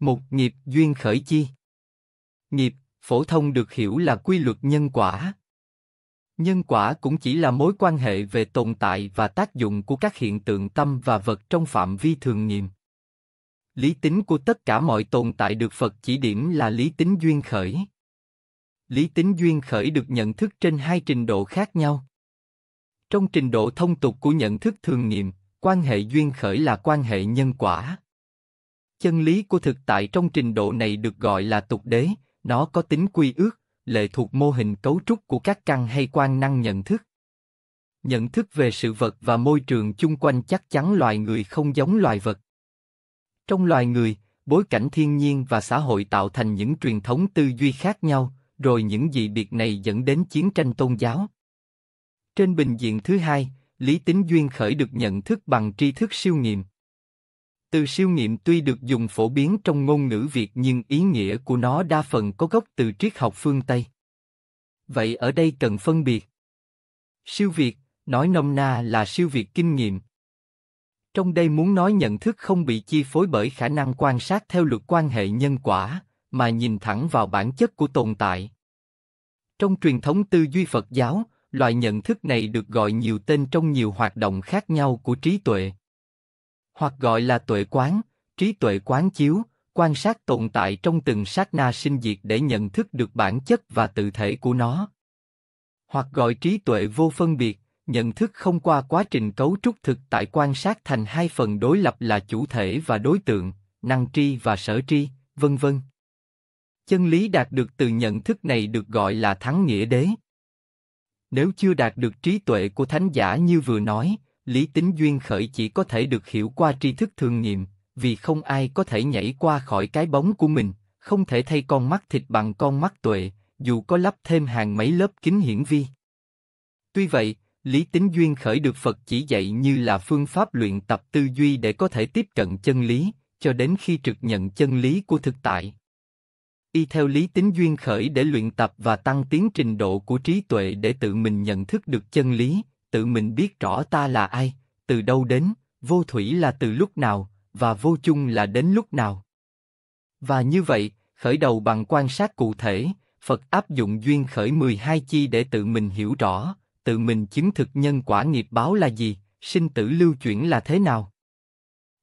Một nghiệp duyên khởi chi. Nghiệp, phổ thông được hiểu là quy luật nhân quả. Nhân quả cũng chỉ là mối quan hệ về tồn tại và tác dụng của các hiện tượng tâm và vật trong phạm vi thường nghiệm. Lý tính của tất cả mọi tồn tại được Phật chỉ điểm là lý tính duyên khởi. Lý tính duyên khởi được nhận thức trên hai trình độ khác nhau. Trong trình độ thông tục của nhận thức thường nghiệm, quan hệ duyên khởi là quan hệ nhân quả. Chân lý của thực tại trong trình độ này được gọi là tục đế, nó có tính quy ước, lệ thuộc mô hình cấu trúc của các căn hay quan năng nhận thức. Nhận thức về sự vật và môi trường chung quanh chắc chắn loài người không giống loài vật. Trong loài người, bối cảnh thiên nhiên và xã hội tạo thành những truyền thống tư duy khác nhau, rồi những dị biệt này dẫn đến chiến tranh tôn giáo. Trên bình diện thứ hai, lý tính duyên khởi được nhận thức bằng tri thức siêu nghiệm. Từ siêu nghiệm tuy được dùng phổ biến trong ngôn ngữ Việt nhưng ý nghĩa của nó đa phần có gốc từ triết học phương Tây. Vậy ở đây cần phân biệt. Siêu Việt, nói nôm na là siêu việt kinh nghiệm. Trong đây muốn nói nhận thức không bị chi phối bởi khả năng quan sát theo luật quan hệ nhân quả, mà nhìn thẳng vào bản chất của tồn tại. Trong truyền thống tư duy Phật giáo, loại nhận thức này được gọi nhiều tên trong nhiều hoạt động khác nhau của trí tuệ hoặc gọi là tuệ quán, trí tuệ quán chiếu, quan sát tồn tại trong từng sát na sinh diệt để nhận thức được bản chất và tự thể của nó. Hoặc gọi trí tuệ vô phân biệt, nhận thức không qua quá trình cấu trúc thực tại quan sát thành hai phần đối lập là chủ thể và đối tượng, năng tri và sở tri, vân vân. Chân lý đạt được từ nhận thức này được gọi là thắng nghĩa đế. Nếu chưa đạt được trí tuệ của thánh giả như vừa nói, lý tính duyên khởi chỉ có thể được hiểu qua tri thức thường nghiệm, vì không ai có thể nhảy qua khỏi cái bóng của mình, không thể thay con mắt thịt bằng con mắt tuệ, dù có lắp thêm hàng mấy lớp kính hiển vi. Tuy vậy, lý tính duyên khởi được Phật chỉ dạy như là phương pháp luyện tập tư duy để có thể tiếp cận chân lý, cho đến khi trực nhận chân lý của thực tại. Y theo lý tính duyên khởi để luyện tập và tăng tiến trình độ của trí tuệ để tự mình nhận thức được chân lý, tự mình biết rõ ta là ai, từ đâu đến, vô thủy là từ lúc nào, và vô chung là đến lúc nào. Và như vậy, khởi đầu bằng quan sát cụ thể, Phật áp dụng duyên khởi 12 chi để tự mình hiểu rõ, tự mình chứng thực nhân quả nghiệp báo là gì, sinh tử lưu chuyển là thế nào.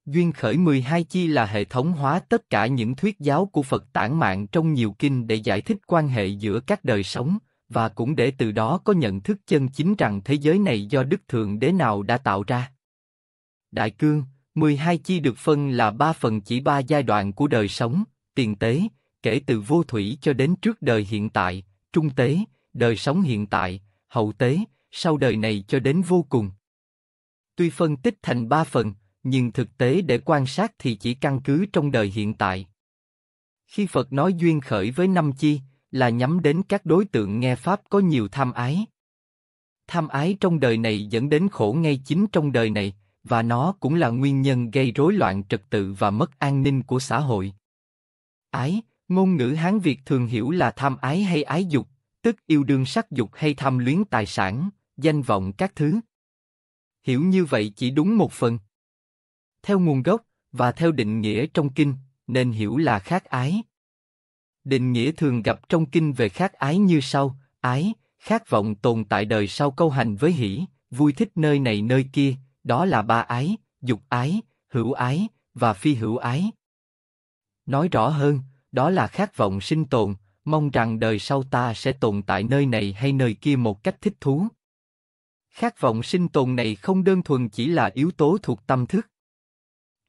Duyên khởi 12 chi là hệ thống hóa tất cả những thuyết giáo của Phật tản mạn trong nhiều kinh để giải thích quan hệ giữa các đời sống, và cũng để từ đó có nhận thức chân chính rằng thế giới này do Đức Thượng Đế nào đã tạo ra. Đại cương, 12 chi được phân là ba phần chỉ ba giai đoạn của đời sống, tiền tế, kể từ vô thủy cho đến trước đời hiện tại, trung tế, đời sống hiện tại, hậu tế, sau đời này cho đến vô cùng. Tuy phân tích thành ba phần, nhưng thực tế để quan sát thì chỉ căn cứ trong đời hiện tại. Khi Phật nói duyên khởi với năm chi, là nhắm đến các đối tượng nghe pháp có nhiều tham ái. Tham ái trong đời này dẫn đến khổ ngay chính trong đời này, và nó cũng là nguyên nhân gây rối loạn trật tự và mất an ninh của xã hội. Ái, ngôn ngữ Hán Việt thường hiểu là tham ái hay ái dục, tức yêu đương sắc dục hay tham luyến tài sản, danh vọng các thứ. Hiểu như vậy chỉ đúng một phần. Theo nguồn gốc và theo định nghĩa trong kinh, nên hiểu là khác ái. Định nghĩa thường gặp trong kinh về khát ái như sau: ái, khát vọng tồn tại đời sau câu hành với hỷ, vui thích nơi này nơi kia, đó là ba ái, dục ái, hữu ái và phi hữu ái. Nói rõ hơn, đó là khát vọng sinh tồn, mong rằng đời sau ta sẽ tồn tại nơi này hay nơi kia một cách thích thú. Khát vọng sinh tồn này không đơn thuần chỉ là yếu tố thuộc tâm thức.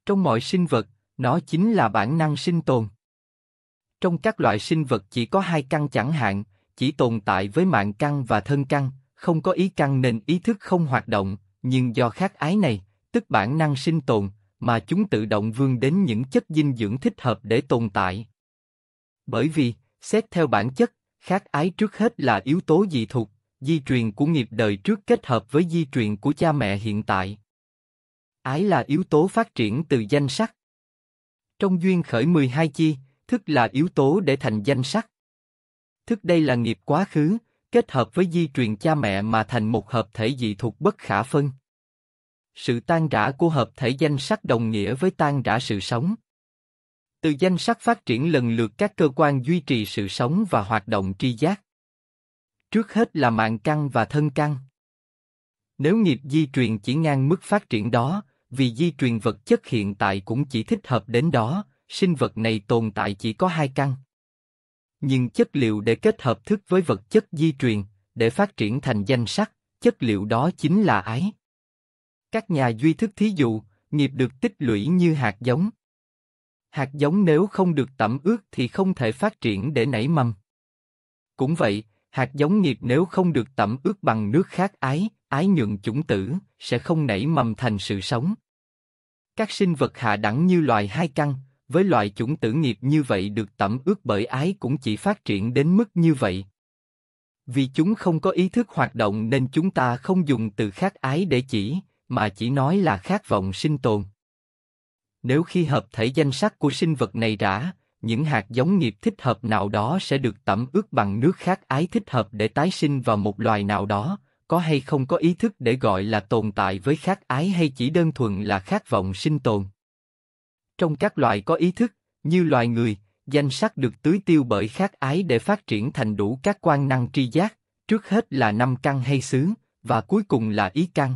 Trong mọi sinh vật, nó chính là bản năng sinh tồn. Trong các loại sinh vật chỉ có hai căn chẳng hạn, chỉ tồn tại với mạng căn và thân căn, không có ý căn nên ý thức không hoạt động, nhưng do khát ái này, tức bản năng sinh tồn, mà chúng tự động vươn đến những chất dinh dưỡng thích hợp để tồn tại. Bởi vì, xét theo bản chất, khát ái trước hết là yếu tố dị thuộc, di truyền của nghiệp đời trước kết hợp với di truyền của cha mẹ hiện tại. Ái là yếu tố phát triển từ danh sắc. Trong duyên khởi 12 chi, thức là yếu tố để thành danh sắc. Thức đây là nghiệp quá khứ, kết hợp với di truyền cha mẹ mà thành một hợp thể dị thuộc bất khả phân. Sự tan rã của hợp thể danh sắc đồng nghĩa với tan rã sự sống. Từ danh sắc phát triển lần lượt các cơ quan duy trì sự sống và hoạt động tri giác. Trước hết là mạng căn và thân căn. Nếu nghiệp di truyền chỉ ngang mức phát triển đó, vì di truyền vật chất hiện tại cũng chỉ thích hợp đến đó, sinh vật này tồn tại chỉ có hai căn. Nhưng chất liệu để kết hợp thức với vật chất di truyền, để phát triển thành danh sắc, chất liệu đó chính là ái. Các nhà duy thức thí dụ, nghiệp được tích lũy như hạt giống. Hạt giống nếu không được tẩm ướt thì không thể phát triển để nảy mầm. Cũng vậy, hạt giống nghiệp nếu không được tẩm ướt bằng nước khác ái, ái nhuận chủng tử, sẽ không nảy mầm thành sự sống. Các sinh vật hạ đẳng như loài hai căn, với loại chủng tử nghiệp như vậy được tẩm ướt bởi ái cũng chỉ phát triển đến mức như vậy. Vì chúng không có ý thức hoạt động nên chúng ta không dùng từ khác ái để chỉ, mà chỉ nói là khát vọng sinh tồn. Nếu khi hợp thể danh sắc của sinh vật này rã, những hạt giống nghiệp thích hợp nào đó sẽ được tẩm ướt bằng nước khác ái thích hợp để tái sinh vào một loài nào đó, có hay không có ý thức để gọi là tồn tại với khác ái hay chỉ đơn thuần là khát vọng sinh tồn. Trong các loài có ý thức, như loài người, danh sắc được tưới tiêu bởi khát ái để phát triển thành đủ các quan năng tri giác, trước hết là năm căn hay xứ, và cuối cùng là ý căn.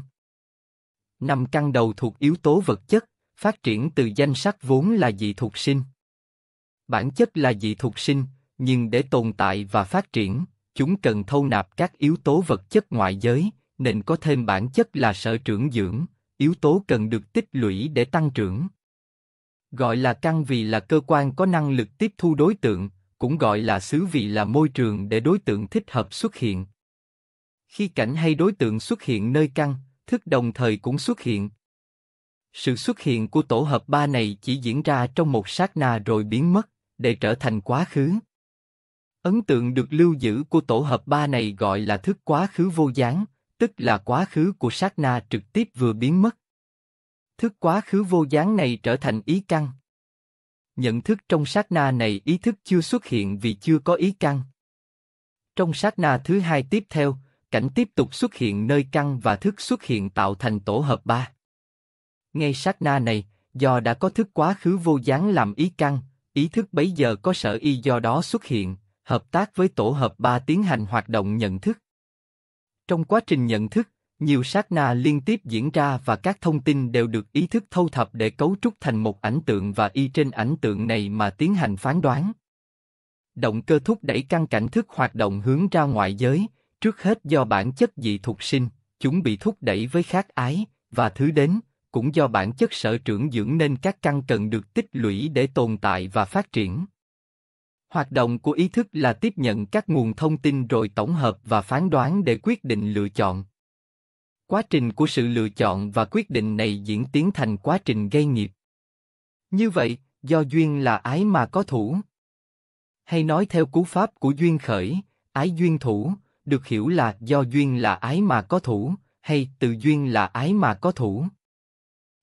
Năm căn đầu thuộc yếu tố vật chất, phát triển từ danh sắc vốn là dị thuộc sinh. Bản chất là dị thuộc sinh, nhưng để tồn tại và phát triển, chúng cần thâu nạp các yếu tố vật chất ngoại giới, nên có thêm bản chất là sở trưởng dưỡng, yếu tố cần được tích lũy để tăng trưởng. Gọi là căn vì là cơ quan có năng lực tiếp thu đối tượng, cũng gọi là xứ vì là môi trường để đối tượng thích hợp xuất hiện. Khi cảnh hay đối tượng xuất hiện nơi căn, thức đồng thời cũng xuất hiện. Sự xuất hiện của tổ hợp ba này chỉ diễn ra trong một sát na rồi biến mất, để trở thành quá khứ. Ấn tượng được lưu giữ của tổ hợp ba này gọi là thức quá khứ vô gián, tức là quá khứ của sát na trực tiếp vừa biến mất. Thức quá khứ vô gián này trở thành ý căn. Nhận thức trong sát na này ý thức chưa xuất hiện vì chưa có ý căn. Trong sát na thứ hai tiếp theo, cảnh tiếp tục xuất hiện nơi căn và thức xuất hiện tạo thành tổ hợp ba. Ngay sát na này, do đã có thức quá khứ vô gián làm ý căn, ý thức bấy giờ có sở y do đó xuất hiện, hợp tác với tổ hợp ba tiến hành hoạt động nhận thức. Trong quá trình nhận thức, nhiều sát na liên tiếp diễn ra và các thông tin đều được ý thức thâu thập để cấu trúc thành một ảnh tượng và y trên ảnh tượng này mà tiến hành phán đoán. Động cơ thúc đẩy căn cảnh thức hoạt động hướng ra ngoại giới, trước hết do bản chất dị thuộc sinh, chúng bị thúc đẩy với khát ái, và thứ đến, cũng do bản chất sở trưởng dưỡng nên các căn cần được tích lũy để tồn tại và phát triển. Hoạt động của ý thức là tiếp nhận các nguồn thông tin rồi tổng hợp và phán đoán để quyết định lựa chọn. Quá trình của sự lựa chọn và quyết định này diễn tiến thành quá trình gây nghiệp. Như vậy, do duyên là ái mà có thủ. Hay nói theo cú pháp của duyên khởi, ái duyên thủ, được hiểu là do duyên là ái mà có thủ, hay từ duyên là ái mà có thủ.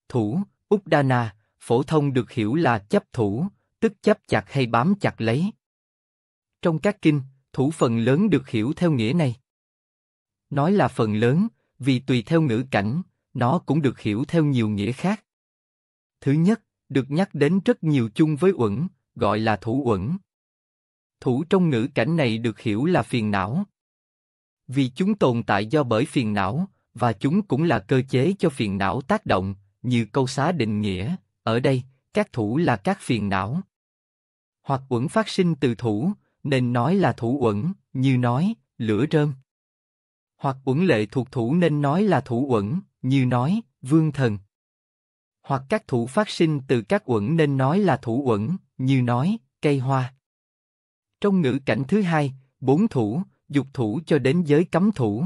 Thủ, Uddana, phổ thông được hiểu là chấp thủ, tức chấp chặt hay bám chặt lấy. Trong các kinh, thủ phần lớn được hiểu theo nghĩa này. Nói là phần lớn, vì tùy theo ngữ cảnh, nó cũng được hiểu theo nhiều nghĩa khác. Thứ nhất, được nhắc đến rất nhiều chung với uẩn, gọi là thủ uẩn. Thủ trong ngữ cảnh này được hiểu là phiền não. Vì chúng tồn tại do bởi phiền não, và chúng cũng là cơ chế cho phiền não tác động, như câu xá định nghĩa, ở đây, các thủ là các phiền não. Hoặc uẩn phát sinh từ thủ, nên nói là thủ uẩn, như nói, lửa rơm. Hoặc uẩn lệ thuộc thủ nên nói là thủ uẩn, như nói, vương thần. Hoặc các thủ phát sinh từ các uẩn nên nói là thủ uẩn, như nói, cây hoa. Trong ngữ cảnh thứ hai, bốn thủ, dục thủ cho đến giới cấm thủ.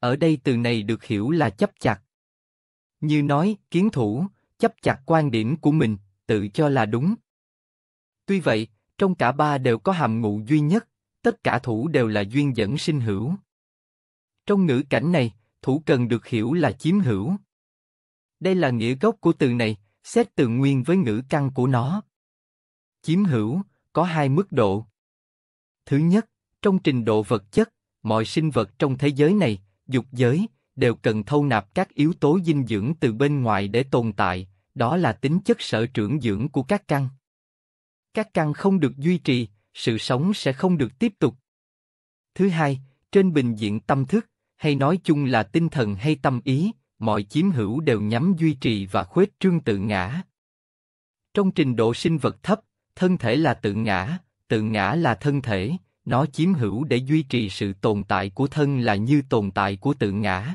Ở đây từ này được hiểu là chấp chặt. Như nói, kiến thủ, chấp chặt quan điểm của mình, tự cho là đúng. Tuy vậy, trong cả ba đều có hàm ngụ duy nhất, tất cả thủ đều là duyên dẫn sinh hữu. Trong ngữ cảnh này, thủ cần được hiểu là chiếm hữu. Đây là nghĩa gốc của từ này, xét từ nguyên với ngữ căn của nó. Chiếm hữu, có hai mức độ. Thứ nhất, trong trình độ vật chất, mọi sinh vật trong thế giới này, dục giới, đều cần thâu nạp các yếu tố dinh dưỡng từ bên ngoài để tồn tại, đó là tính chất sở trưởng dưỡng của các căn. Các căn không được duy trì, sự sống sẽ không được tiếp tục. Thứ hai, trên bình diện tâm thức, hay nói chung là tinh thần hay tâm ý, mọi chiếm hữu đều nhắm duy trì và khuếch trương tự ngã. Trong trình độ sinh vật thấp, thân thể là tự ngã, tự ngã là thân thể, nó chiếm hữu để duy trì sự tồn tại của thân là như tồn tại của tự ngã.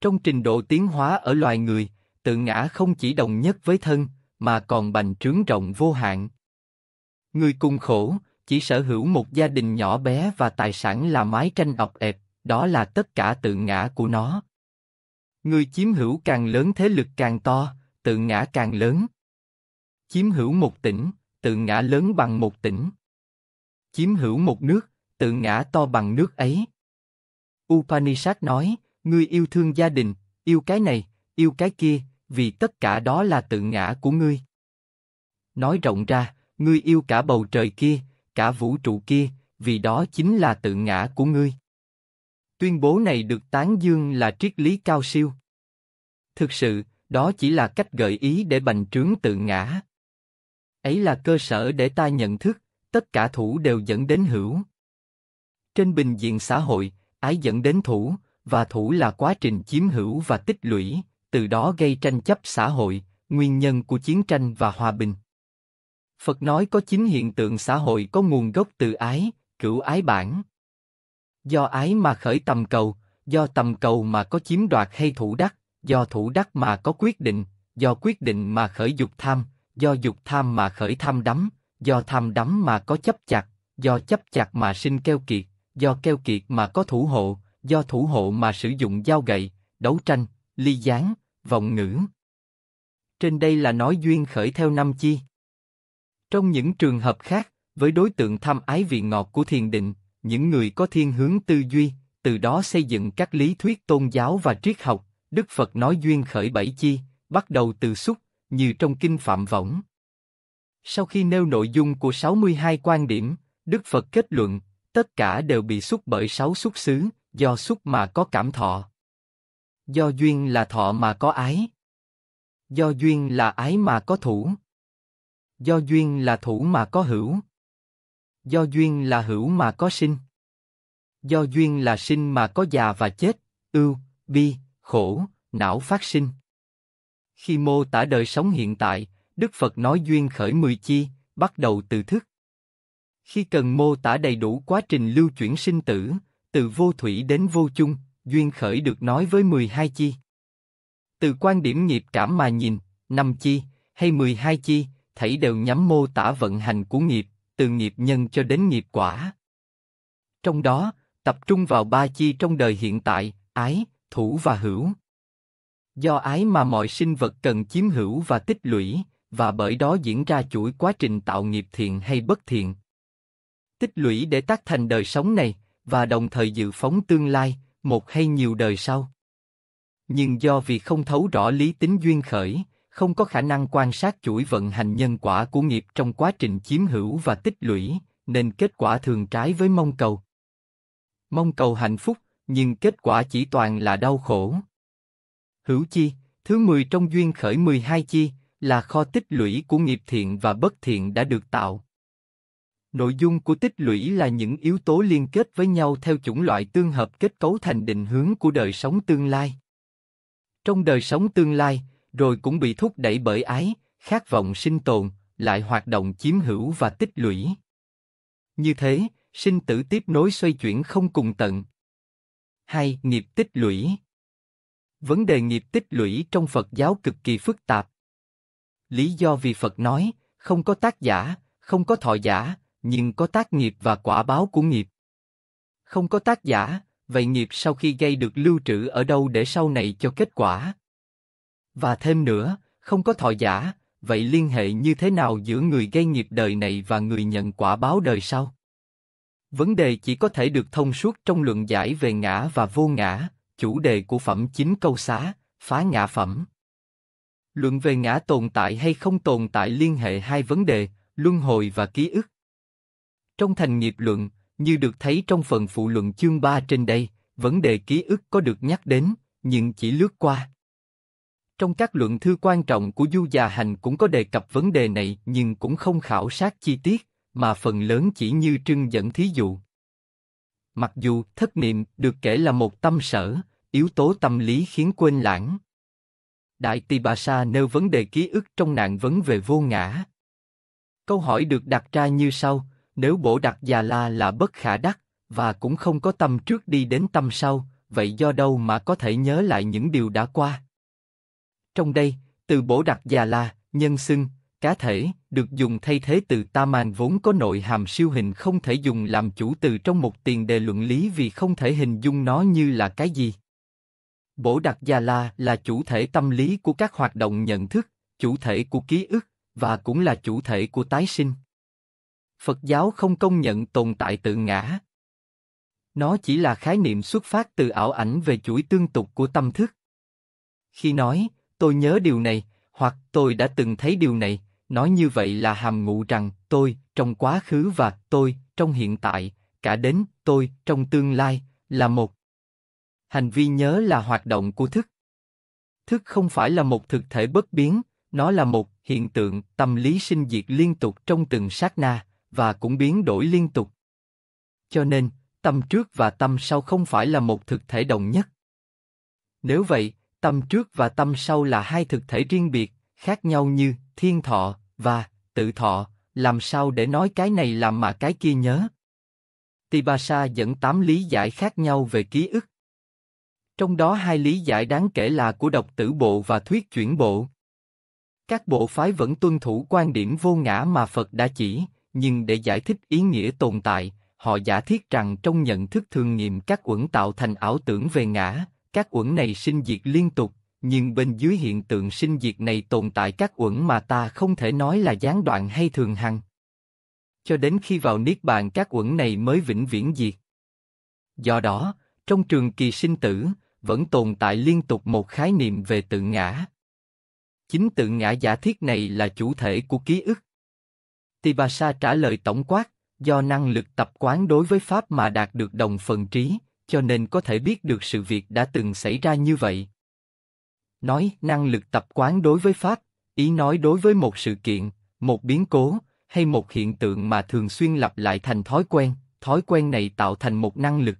Trong trình độ tiến hóa ở loài người, tự ngã không chỉ đồng nhất với thân, mà còn bành trướng rộng vô hạn. Người cùng khổ, chỉ sở hữu một gia đình nhỏ bé và tài sản là mái tranh ọc ẹp, đó là tất cả tự ngã của nó. Người chiếm hữu càng lớn thế lực càng to, tự ngã càng lớn. Chiếm hữu một tỉnh, tự ngã lớn bằng một tỉnh. Chiếm hữu một nước, tự ngã to bằng nước ấy. Upanishad nói, ngươi yêu thương gia đình, yêu cái này, yêu cái kia, vì tất cả đó là tự ngã của ngươi. Nói rộng ra, ngươi yêu cả bầu trời kia, cả vũ trụ kia, vì đó chính là tự ngã của ngươi. Tuyên bố này được tán dương là triết lý cao siêu. Thực sự, đó chỉ là cách gợi ý để bành trướng tự ngã. Ấy là cơ sở để ta nhận thức, tất cả thủ đều dẫn đến hữu. Trên bình diện xã hội, ái dẫn đến thủ, và thủ là quá trình chiếm hữu và tích lũy, từ đó gây tranh chấp xã hội, nguyên nhân của chiến tranh và hòa bình. Phật nói có chín hiện tượng xã hội có nguồn gốc từ ái, cửu ái bản. Do ái mà khởi tầm cầu, do tầm cầu mà có chiếm đoạt hay thủ đắc, do thủ đắc mà có quyết định, do quyết định mà khởi dục tham, do dục tham mà khởi tham đắm, do tham đắm mà có chấp chặt, do chấp chặt mà sinh keo kiệt, do keo kiệt mà có thủ hộ, do thủ hộ mà sử dụng dao gậy, đấu tranh, ly gián, vọng ngữ. Trên đây là nói duyên khởi theo năm chi. Trong những trường hợp khác, với đối tượng tham ái vị ngọt của thiền định, những người có thiên hướng tư duy, từ đó xây dựng các lý thuyết tôn giáo và triết học, Đức Phật nói duyên khởi bảy chi, bắt đầu từ xúc, như trong kinh Phạm Võng. Sau khi nêu nội dung của 62 quan điểm, Đức Phật kết luận, tất cả đều bị xúc bởi sáu xúc xứ, do xúc mà có cảm thọ. Do duyên là thọ mà có ái. Do duyên là ái mà có thủ. Do duyên là thủ mà có hữu. Do duyên là hữu mà có sinh. Do duyên là sinh mà có già và chết, ưu, bi, khổ, não phát sinh. Khi mô tả đời sống hiện tại, Đức Phật nói duyên khởi mười chi, bắt đầu từ thức. Khi cần mô tả đầy đủ quá trình lưu chuyển sinh tử, từ vô thủy đến vô chung, duyên khởi được nói với 12 chi. Từ quan điểm nghiệp cảm mà nhìn, năm chi, hay 12 chi, thảy đều nhắm mô tả vận hành của nghiệp, từ nghiệp nhân cho đến nghiệp quả. Trong đó, tập trung vào ba chi trong đời hiện tại, ái, thủ và hữu. Do ái mà mọi sinh vật cần chiếm hữu và tích lũy, và bởi đó diễn ra chuỗi quá trình tạo nghiệp thiện hay bất thiện. Tích lũy để tác thành đời sống này, và đồng thời dự phóng tương lai, một hay nhiều đời sau. Nhưng do vì không thấu rõ lý tính duyên khởi, không có khả năng quan sát chuỗi vận hành nhân quả của nghiệp trong quá trình chiếm hữu và tích lũy, nên kết quả thường trái với mong cầu. Mong cầu hạnh phúc, nhưng kết quả chỉ toàn là đau khổ. Hữu chi, thứ 10 trong duyên khởi 12 chi, là kho tích lũy của nghiệp thiện và bất thiện đã được tạo. Nội dung của tích lũy là những yếu tố liên kết với nhau theo chủng loại tương hợp kết cấu thành định hướng của đời sống tương lai. Trong đời sống tương lai, rồi cũng bị thúc đẩy bởi ái, khát vọng sinh tồn, lại hoạt động chiếm hữu và tích lũy. Như thế, sinh tử tiếp nối xoay chuyển không cùng tận. Hai, nghiệp tích lũy. Vấn đề nghiệp tích lũy trong Phật giáo cực kỳ phức tạp. Lý do vì Phật nói, không có tác giả, không có thọ giả, nhưng có tác nghiệp và quả báo của nghiệp. Không có tác giả, vậy nghiệp sau khi gây được lưu trữ ở đâu để sau này cho kết quả? Và thêm nữa, không có thọ giả, vậy liên hệ như thế nào giữa người gây nghiệp đời này và người nhận quả báo đời sau? Vấn đề chỉ có thể được thông suốt trong luận giải về ngã và vô ngã, chủ đề của phẩm chính câu xá, phá ngã phẩm. Luận về ngã tồn tại hay không tồn tại liên hệ hai vấn đề, luân hồi và ký ức. Trong thành nghiệp luận, như được thấy trong phần phụ luận chương 3 trên đây, vấn đề ký ức có được nhắc đến, nhưng chỉ lướt qua. Trong các luận thư quan trọng của Du Già Hành cũng có đề cập vấn đề này nhưng cũng không khảo sát chi tiết, mà phần lớn chỉ như trưng dẫn thí dụ. Mặc dù thất niệm được kể là một tâm sở, yếu tố tâm lý khiến quên lãng. Đại Tỳ Bà Sa nêu vấn đề ký ức trong nạn vấn về vô ngã. Câu hỏi được đặt ra như sau, nếu bổ đặt già la là bất khả đắc, và cũng không có tâm trước đi đến tâm sau, vậy do đâu mà có thể nhớ lại những điều đã qua? Trong đây, từ bổ đặc già la, nhân xưng, cá thể, được dùng thay thế từ ta màn vốn có nội hàm siêu hình không thể dùng làm chủ từ trong một tiền đề luận lý vì không thể hình dung nó như là cái gì. Bổ đặc già La là chủ thể tâm lý của các hoạt động nhận thức, chủ thể của ký ức, và cũng là chủ thể của tái sinh. Phật giáo không công nhận tồn tại tự ngã. Nó chỉ là khái niệm xuất phát từ ảo ảnh về chuỗi tương tục của tâm thức. Khi nói, tôi nhớ điều này, hoặc tôi đã từng thấy điều này, nói như vậy là hàm ngụ rằng tôi trong quá khứ và tôi trong hiện tại, cả đến tôi trong tương lai là một. Hành vi nhớ là hoạt động của thức. Thức không phải là một thực thể bất biến, nó là một hiện tượng tâm lý sinh diệt liên tục trong từng sát na và cũng biến đổi liên tục. Cho nên, tâm trước và tâm sau không phải là một thực thể đồng nhất. Nếu vậy, tâm trước và tâm sau là hai thực thể riêng biệt, khác nhau như thiên thọ và tự thọ, làm sao để nói cái này làm mà cái kia nhớ? Tibasa dẫn tám lý giải khác nhau về ký ức. Trong đó hai lý giải đáng kể là của độc tử bộ và thuyết chuyển bộ. Các bộ phái vẫn tuân thủ quan điểm vô ngã mà Phật đã chỉ, nhưng để giải thích ý nghĩa tồn tại, họ giả thiết rằng trong nhận thức thường nghiệm các uẩn tạo thành ảo tưởng về ngã, các uẩn này sinh diệt liên tục, nhưng bên dưới hiện tượng sinh diệt này tồn tại các uẩn mà ta không thể nói là gián đoạn hay thường hằng. Cho đến khi vào niết bàn các uẩn này mới vĩnh viễn diệt. Do đó, trong trường kỳ sinh tử, vẫn tồn tại liên tục một khái niệm về tự ngã. Chính tự ngã giả thiết này là chủ thể của ký ức. Tibasa trả lời tổng quát, do năng lực tập quán đối với Pháp mà đạt được đồng phần trí, cho nên có thể biết được sự việc đã từng xảy ra như vậy. Nói năng lực tập quán đối với Pháp, ý nói đối với một sự kiện, một biến cố, hay một hiện tượng mà thường xuyên lặp lại thành thói quen, thói quen này tạo thành một năng lực.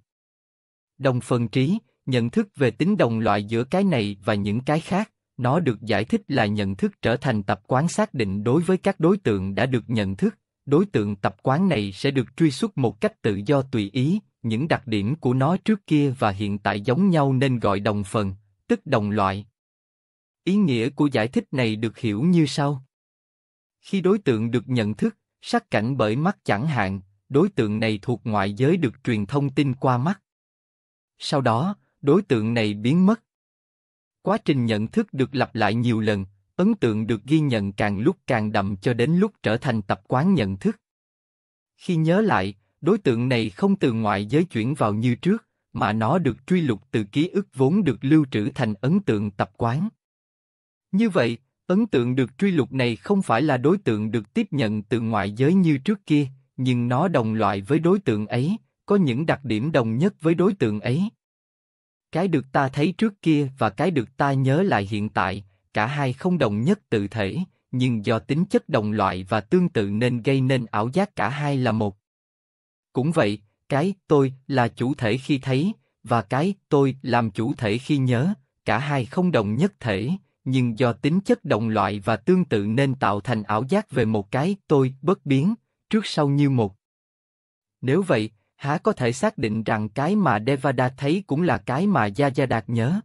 Đồng phần trí, nhận thức về tính đồng loại giữa cái này và những cái khác, nó được giải thích là nhận thức trở thành tập quán xác định đối với các đối tượng đã được nhận thức. Đối tượng tập quán này sẽ được truy xuất một cách tự do tùy ý, những đặc điểm của nó trước kia và hiện tại giống nhau nên gọi đồng phần, tức đồng loại. Ý nghĩa của giải thích này được hiểu như sau. Khi đối tượng được nhận thức, sắc cảnh bởi mắt chẳng hạn, đối tượng này thuộc ngoại giới được truyền thông tin qua mắt. Sau đó, đối tượng này biến mất. Quá trình nhận thức được lặp lại nhiều lần, ấn tượng được ghi nhận càng lúc càng đậm cho đến lúc trở thành tập quán nhận thức. Khi nhớ lại, đối tượng này không từ ngoại giới chuyển vào như trước, mà nó được truy lục từ ký ức vốn được lưu trữ thành ấn tượng tập quán. Như vậy, ấn tượng được truy lục này không phải là đối tượng được tiếp nhận từ ngoại giới như trước kia, nhưng nó đồng loại với đối tượng ấy, có những đặc điểm đồng nhất với đối tượng ấy. Cái được ta thấy trước kia và cái được ta nhớ lại hiện tại, cả hai không đồng nhất tự thể, nhưng do tính chất đồng loại và tương tự nên gây nên ảo giác cả hai là một. Cũng vậy, cái tôi là chủ thể khi thấy và cái tôi làm chủ thể khi nhớ, cả hai không đồng nhất thể, nhưng do tính chất đồng loại và tương tự nên tạo thành ảo giác về một cái tôi bất biến, trước sau như một. Nếu vậy, há có thể xác định rằng cái mà Devada thấy cũng là cái mà Yajada nhớ?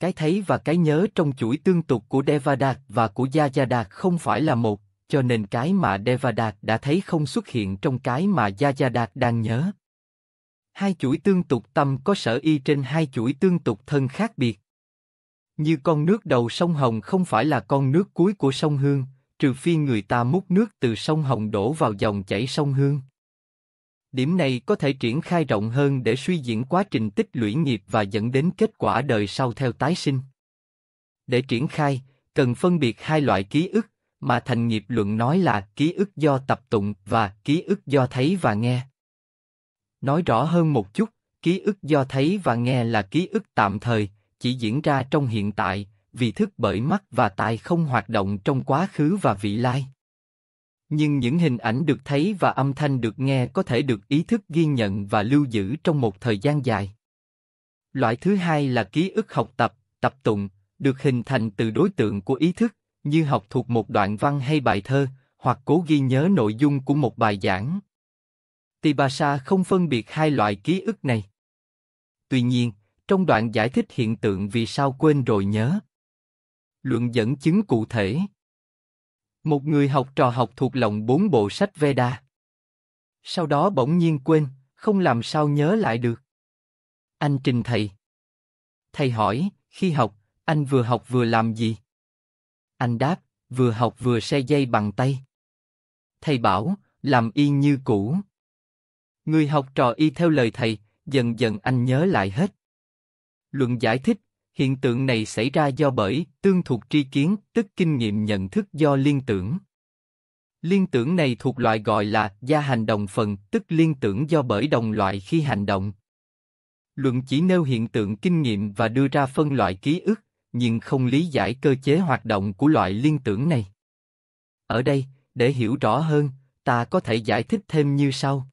Cái thấy và cái nhớ trong chuỗi tương tục của Devada và của Yajada không phải là một, cho nên cái mà Devadat đã thấy không xuất hiện trong cái mà Yajada đang nhớ. Hai chuỗi tương tục tâm có sở y trên hai chuỗi tương tục thân khác biệt. Như con nước đầu sông Hồng không phải là con nước cuối của sông Hương, trừ phi người ta múc nước từ sông Hồng đổ vào dòng chảy sông Hương. Điểm này có thể triển khai rộng hơn để suy diễn quá trình tích lũy nghiệp và dẫn đến kết quả đời sau theo tái sinh. Để triển khai, cần phân biệt hai loại ký ức, mà thành nghiệp luận nói là ký ức do tập tụng và ký ức do thấy và nghe. Nói rõ hơn một chút, ký ức do thấy và nghe là ký ức tạm thời, chỉ diễn ra trong hiện tại, vì thức bởi mắt và tai không hoạt động trong quá khứ và vị lai. Nhưng những hình ảnh được thấy và âm thanh được nghe có thể được ý thức ghi nhận và lưu giữ trong một thời gian dài. Loại thứ hai là ký ức học tập, tập tụng, được hình thành từ đối tượng của ý thức, như học thuộc một đoạn văn hay bài thơ, hoặc cố ghi nhớ nội dung của một bài giảng. Tibasa không phân biệt hai loại ký ức này. Tuy nhiên, trong đoạn giải thích hiện tượng vì sao quên rồi nhớ. Luận dẫn chứng cụ thể. Một người học trò học thuộc lòng bốn bộ sách Veda. Sau đó bỗng nhiên quên, không làm sao nhớ lại được. Anh trình thầy. Thầy hỏi, khi học, anh vừa học vừa làm gì? Anh đáp, vừa học vừa xe dây bằng tay. Thầy bảo, làm y như cũ. Người học trò y theo lời thầy, dần dần anh nhớ lại hết. Luận giải thích, hiện tượng này xảy ra do bởi tương thuộc tri kiến, tức kinh nghiệm nhận thức do liên tưởng. Liên tưởng này thuộc loại gọi là gia hành đồng phần, tức liên tưởng do bởi đồng loại khi hành động. Luận chỉ nêu hiện tượng kinh nghiệm và đưa ra phân loại ký ức, nhưng không lý giải cơ chế hoạt động của loại liên tưởng này. Ở đây, để hiểu rõ hơn, ta có thể giải thích thêm như sau.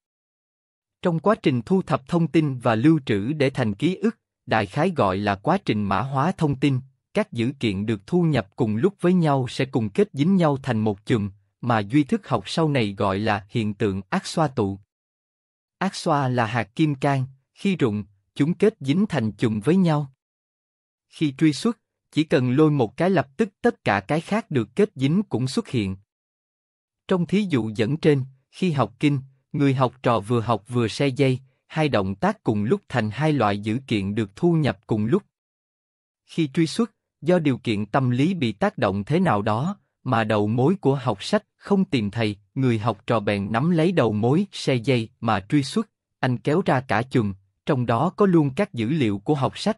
Trong quá trình thu thập thông tin và lưu trữ để thành ký ức, đại khái gọi là quá trình mã hóa thông tin, các dữ kiện được thu nhập cùng lúc với nhau sẽ cùng kết dính nhau thành một chùm, mà duy thức học sau này gọi là hiện tượng ác xoa tụ. Ác xoa là hạt kim cang, khi rụng, chúng kết dính thành chùm với nhau. Khi truy xuất, chỉ cần lôi một cái lập tức tất cả cái khác được kết dính cũng xuất hiện. Trong thí dụ dẫn trên, khi học kinh, người học trò vừa học vừa xe dây, hai động tác cùng lúc thành hai loại dữ kiện được thu nhập cùng lúc. Khi truy xuất, do điều kiện tâm lý bị tác động thế nào đó, mà đầu mối của học sách không tìm thầy, người học trò bèn nắm lấy đầu mối xe dây mà truy xuất, anh kéo ra cả chùm, trong đó có luôn các dữ liệu của học sách.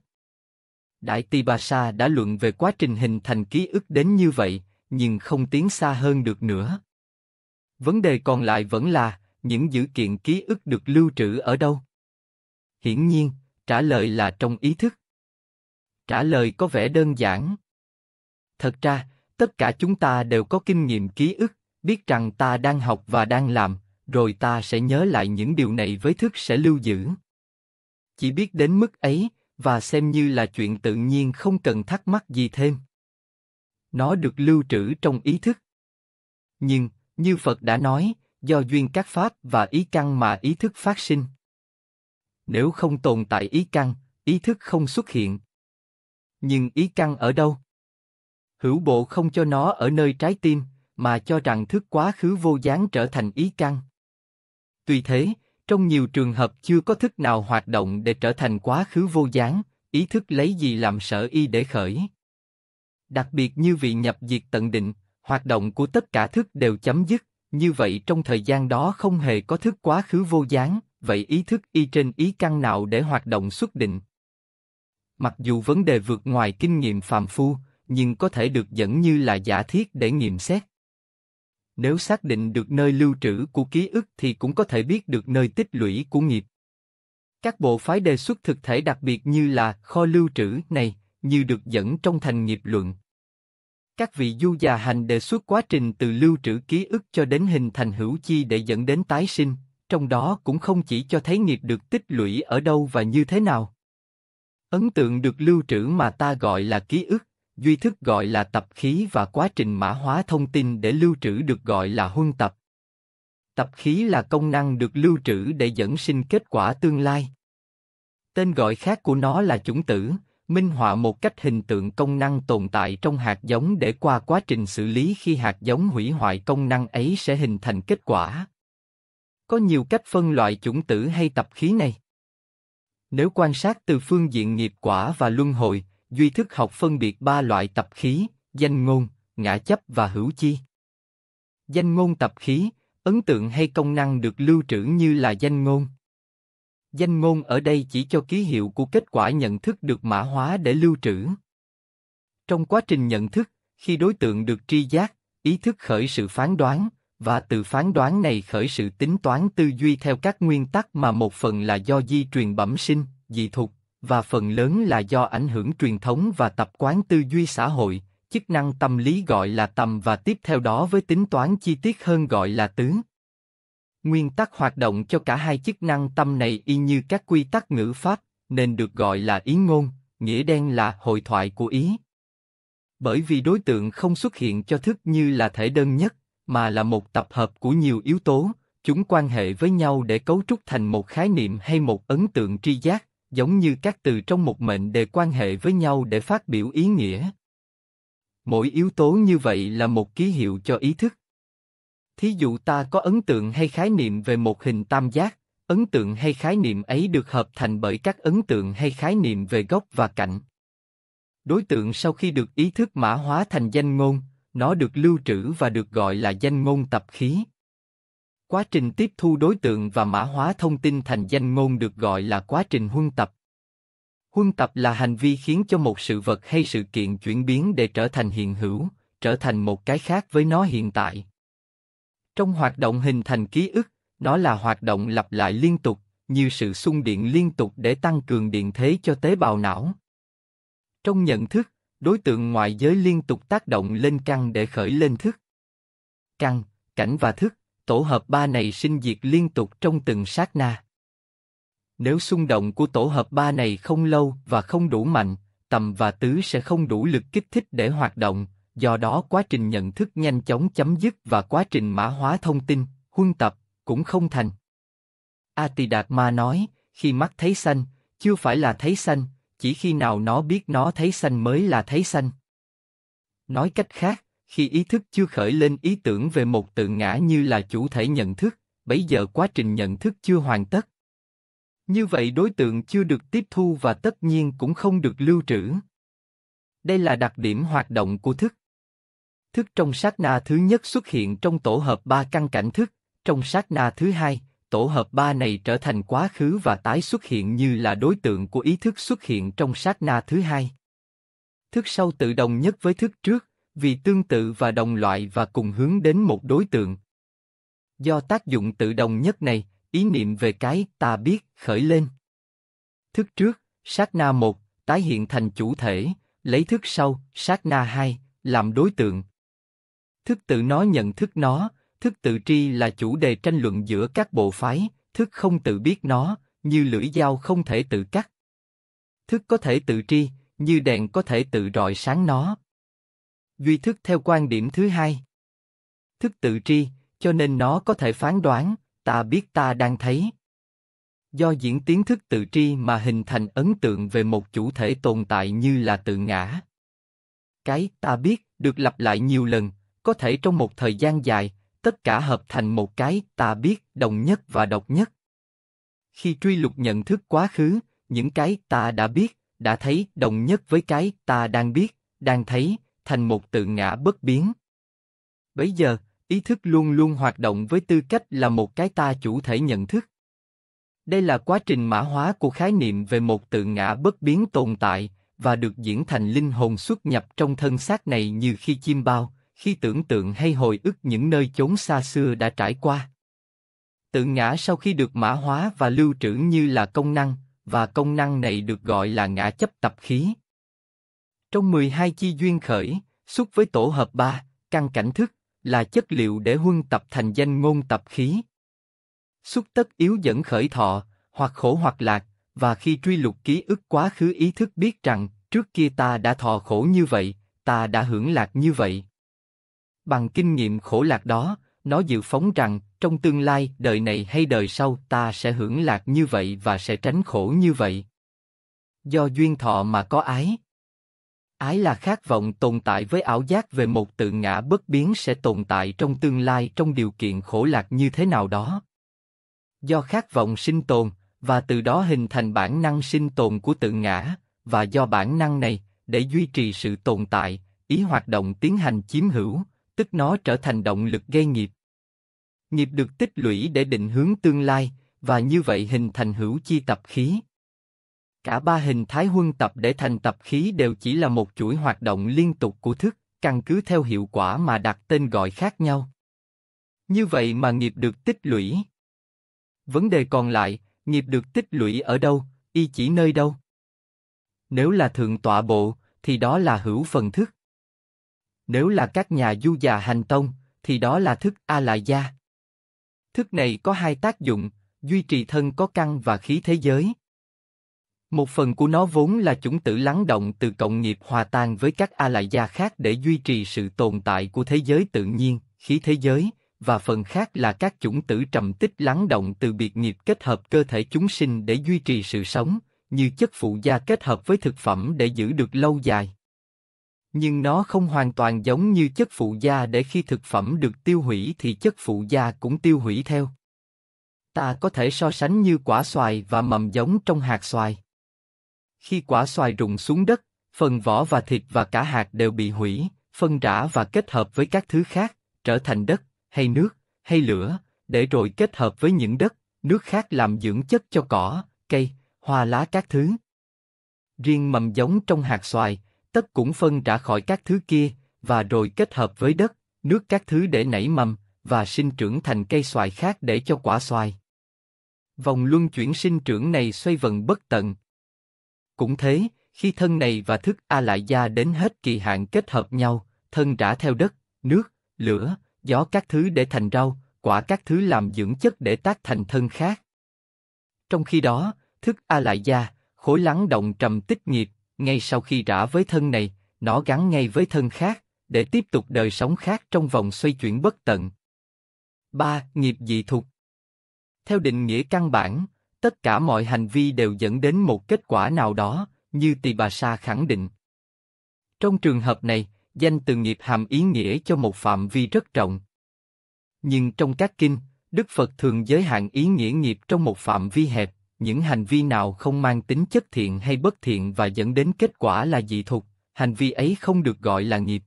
Đại Tibasa đã luận về quá trình hình thành ký ức đến như vậy, nhưng không tiến xa hơn được nữa. Vấn đề còn lại vẫn là, những dữ kiện ký ức được lưu trữ ở đâu? Hiển nhiên, trả lời là trong ý thức. Trả lời có vẻ đơn giản. Thật ra, tất cả chúng ta đều có kinh nghiệm ký ức, biết rằng ta đang học và đang làm, rồi ta sẽ nhớ lại những điều này với thức sẽ lưu giữ. Chỉ biết đến mức ấy, và xem như là chuyện tự nhiên không cần thắc mắc gì thêm. Nó được lưu trữ trong ý thức. Nhưng, như Phật đã nói, do duyên các pháp và ý căn mà ý thức phát sinh. Nếu không tồn tại ý căn, ý thức không xuất hiện. Nhưng ý căn ở đâu? Hữu bộ không cho nó ở nơi trái tim, mà cho rằng thức quá khứ vô gián trở thành ý căn. Tuy thế, trong nhiều trường hợp chưa có thức nào hoạt động để trở thành quá khứ vô gián, ý thức lấy gì làm sở y để khởi. Đặc biệt như vị nhập diệt tận định, hoạt động của tất cả thức đều chấm dứt, như vậy trong thời gian đó không hề có thức quá khứ vô gián, vậy ý thức y trên ý căn nào để hoạt động xuất định. Mặc dù vấn đề vượt ngoài kinh nghiệm phàm phu, nhưng có thể được dẫn như là giả thiết để nghiệm xét. Nếu xác định được nơi lưu trữ của ký ức thì cũng có thể biết được nơi tích lũy của nghiệp. Các bộ phái đề xuất thực thể đặc biệt như là kho lưu trữ này, như được dẫn trong thành nghiệp luận. Các vị du già hành đề xuất quá trình từ lưu trữ ký ức cho đến hình thành hữu chi để dẫn đến tái sinh, trong đó cũng không chỉ cho thấy nghiệp được tích lũy ở đâu và như thế nào. Ấn tượng được lưu trữ mà ta gọi là ký ức, duy thức gọi là tập khí và quá trình mã hóa thông tin để lưu trữ được gọi là huân tập. Tập khí là công năng được lưu trữ để dẫn sinh kết quả tương lai. Tên gọi khác của nó là chủng tử, minh họa một cách hình tượng công năng tồn tại trong hạt giống để qua quá trình xử lý khi hạt giống hủy hoại công năng ấy sẽ hình thành kết quả. Có nhiều cách phân loại chủng tử hay tập khí này. Nếu quan sát từ phương diện nghiệp quả và luân hồi, duy thức học phân biệt ba loại tập khí, danh ngôn, ngã chấp và hữu chi. Danh ngôn tập khí, ấn tượng hay công năng được lưu trữ như là danh ngôn. Danh ngôn ở đây chỉ cho ký hiệu của kết quả nhận thức được mã hóa để lưu trữ. Trong quá trình nhận thức, khi đối tượng được tri giác, ý thức khởi sự phán đoán, và từ phán đoán này khởi sự tính toán tư duy theo các nguyên tắc mà một phần là do di truyền bẩm sinh, dị thục, và phần lớn là do ảnh hưởng truyền thống và tập quán tư duy xã hội, chức năng tâm lý gọi là tầm và tiếp theo đó với tính toán chi tiết hơn gọi là tứ. Nguyên tắc hoạt động cho cả hai chức năng tâm này y như các quy tắc ngữ pháp, nên được gọi là ý ngôn, nghĩa đen là hội thoại của ý. Bởi vì đối tượng không xuất hiện cho thức như là thể đơn nhất, mà là một tập hợp của nhiều yếu tố, chúng quan hệ với nhau để cấu trúc thành một khái niệm hay một ấn tượng tri giác, giống như các từ trong một mệnh đề quan hệ với nhau để phát biểu ý nghĩa. Mỗi yếu tố như vậy là một ký hiệu cho ý thức. Thí dụ ta có ấn tượng hay khái niệm về một hình tam giác, ấn tượng hay khái niệm ấy được hợp thành bởi các ấn tượng hay khái niệm về góc và cạnh. Đối tượng sau khi được ý thức mã hóa thành danh ngôn, nó được lưu trữ và được gọi là danh ngôn tập khí. Quá trình tiếp thu đối tượng và mã hóa thông tin thành danh ngôn được gọi là quá trình huân tập. Huân tập là hành vi khiến cho một sự vật hay sự kiện chuyển biến để trở thành hiện hữu, trở thành một cái khác với nó hiện tại. Trong hoạt động hình thành ký ức, nó là hoạt động lặp lại liên tục, như sự xung điện liên tục để tăng cường điện thế cho tế bào não. Trong nhận thức, đối tượng ngoại giới liên tục tác động lên căn để khởi lên thức. Căn, cảnh và thức, tổ hợp ba này sinh diệt liên tục trong từng sát na. Nếu xung động của tổ hợp ba này không lâu và không đủ mạnh, tầm và tứ sẽ không đủ lực kích thích để hoạt động, do đó quá trình nhận thức nhanh chóng chấm dứt và quá trình mã hóa thông tin, huân tập, cũng không thành. Atidạt Ma nói, khi mắt thấy xanh, chưa phải là thấy xanh, chỉ khi nào nó biết nó thấy xanh mới là thấy xanh. Nói cách khác, khi ý thức chưa khởi lên ý tưởng về một tự ngã như là chủ thể nhận thức, bấy giờ quá trình nhận thức chưa hoàn tất. Như vậy đối tượng chưa được tiếp thu và tất nhiên cũng không được lưu trữ. Đây là đặc điểm hoạt động của thức. Thức trong sát na thứ nhất xuất hiện trong tổ hợp ba căn cảnh thức, trong sát na thứ hai, tổ hợp ba này trở thành quá khứ và tái xuất hiện như là đối tượng của ý thức xuất hiện trong sát na thứ hai. Thức sau tự đồng nhất với thức trước, vì tương tự và đồng loại và cùng hướng đến một đối tượng. Do tác dụng tự đồng nhất này, ý niệm về cái ta biết khởi lên. Thức trước, sát na một, tái hiện thành chủ thể, lấy thức sau, sát na hai, làm đối tượng. Thức tự nó nhận thức nó, thức tự tri là chủ đề tranh luận giữa các bộ phái, thức không tự biết nó, như lưỡi dao không thể tự cắt. Thức có thể tự tri, như đèn có thể tự rọi sáng nó. Duy thức theo quan điểm thứ hai. Thức tự tri, cho nên nó có thể phán đoán, ta biết ta đang thấy. Do diễn tiến thức tự tri mà hình thành ấn tượng về một chủ thể tồn tại như là tự ngã. Cái ta biết được lặp lại nhiều lần, có thể trong một thời gian dài, tất cả hợp thành một cái ta biết đồng nhất và độc nhất. Khi truy lục nhận thức quá khứ, những cái ta đã biết, đã thấy đồng nhất với cái ta đang biết, đang thấy, thành một tự ngã bất biến. Bây giờ, ý thức luôn luôn hoạt động với tư cách là một cái ta chủ thể nhận thức. Đây là quá trình mã hóa của khái niệm về một tự ngã bất biến tồn tại và được diễn thành linh hồn xuất nhập trong thân xác này như khi chim bao, khi tưởng tượng hay hồi ức những nơi chốn xa xưa đã trải qua. Tự ngã sau khi được mã hóa và lưu trữ như là công năng, và công năng này được gọi là ngã chấp tập khí. Trong 12 chi duyên khởi, xuất với tổ hợp 3, căn cảnh thức, là chất liệu để huân tập thành danh ngôn tập khí. Xuất tất yếu dẫn khởi thọ, hoặc khổ hoặc lạc, và khi truy lục ký ức quá khứ ý thức biết rằng, trước kia ta đã thọ khổ như vậy, ta đã hưởng lạc như vậy. Bằng kinh nghiệm khổ lạc đó, nó dự phóng rằng, trong tương lai, đời này hay đời sau, ta sẽ hưởng lạc như vậy và sẽ tránh khổ như vậy. Do duyên thọ mà có ái. Ái là khát vọng tồn tại với ảo giác về một tự ngã bất biến sẽ tồn tại trong tương lai trong điều kiện khổ lạc như thế nào đó. Do khát vọng sinh tồn, và từ đó hình thành bản năng sinh tồn của tự ngã, và do bản năng này, để duy trì sự tồn tại, ý hoạt động tiến hành chiếm hữu, tức nó trở thành động lực gây nghiệp. Nghiệp được tích lũy để định hướng tương lai, và như vậy hình thành hữu chi tập khí. Cả ba hình thái huân tập để thành tập khí đều chỉ là một chuỗi hoạt động liên tục của thức, căn cứ theo hiệu quả mà đặt tên gọi khác nhau. Như vậy mà nghiệp được tích lũy. Vấn đề còn lại, nghiệp được tích lũy ở đâu, y chỉ nơi đâu? Nếu là thượng tọa bộ, thì đó là hữu phần thức. Nếu là các nhà du già hành tông, thì đó là thức A la Gia. Thức này có hai tác dụng, duy trì thân có căn và khí thế giới. Một phần của nó vốn là chủng tử lắng động từ cộng nghiệp hòa tan với các A Lại Gia khác để duy trì sự tồn tại của thế giới tự nhiên, khí thế giới, và phần khác là các chủng tử trầm tích lắng động từ biệt nghiệp kết hợp cơ thể chúng sinh để duy trì sự sống, như chất phụ gia kết hợp với thực phẩm để giữ được lâu dài. Nhưng nó không hoàn toàn giống như chất phụ gia để khi thực phẩm được tiêu hủy thì chất phụ gia cũng tiêu hủy theo. Ta có thể so sánh như quả xoài và mầm giống trong hạt xoài. Khi quả xoài rụng xuống đất, phần vỏ và thịt và cả hạt đều bị hủy, phân rã và kết hợp với các thứ khác, trở thành đất, hay nước, hay lửa, để rồi kết hợp với những đất, nước khác làm dưỡng chất cho cỏ, cây, hoa lá các thứ. Riêng mầm giống trong hạt xoài, tất cũng phân rã khỏi các thứ kia, và rồi kết hợp với đất, nước các thứ để nảy mầm, và sinh trưởng thành cây xoài khác để cho quả xoài. Vòng luân chuyển sinh trưởng này xoay vần bất tận. Cũng thế, khi thân này và thức A lại gia đến hết kỳ hạn kết hợp nhau, thân rã theo đất, nước, lửa, gió các thứ để thành rau, quả các thứ làm dưỡng chất để tác thành thân khác. Trong khi đó, thức A lại gia, khối lắng động trầm tích nghiệp, ngay sau khi rã với thân này, nó gắn ngay với thân khác, để tiếp tục đời sống khác trong vòng xoay chuyển bất tận. 3. Nghiệp dị thục Theo định nghĩa căn bản, tất cả mọi hành vi đều dẫn đến một kết quả nào đó, như Tỳ Bà Sa khẳng định. Trong trường hợp này, danh từ nghiệp hàm ý nghĩa cho một phạm vi rất rộng. Nhưng trong các kinh, Đức Phật thường giới hạn ý nghĩa nghiệp trong một phạm vi hẹp, những hành vi nào không mang tính chất thiện hay bất thiện và dẫn đến kết quả là dị thục, hành vi ấy không được gọi là nghiệp.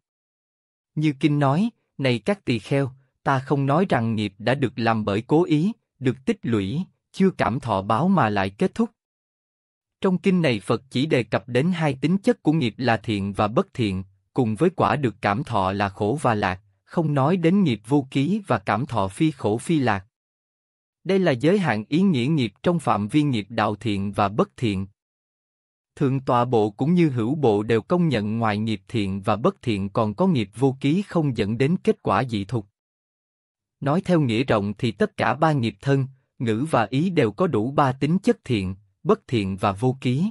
Như kinh nói, này các tỳ kheo, ta không nói rằng nghiệp đã được làm bởi cố ý, được tích lũy, chưa cảm thọ báo mà lại kết thúc. Trong kinh này Phật chỉ đề cập đến hai tính chất của nghiệp là thiện và bất thiện, cùng với quả được cảm thọ là khổ và lạc, không nói đến nghiệp vô ký và cảm thọ phi khổ phi lạc. Đây là giới hạn ý nghĩa nghiệp trong phạm vi nghiệp đạo thiện và bất thiện. Thượng tọa bộ cũng như hữu bộ đều công nhận ngoài nghiệp thiện và bất thiện còn có nghiệp vô ký không dẫn đến kết quả dị thục. Nói theo nghĩa rộng thì tất cả ba nghiệp thân, ngữ và ý đều có đủ ba tính chất thiện, bất thiện và vô ký.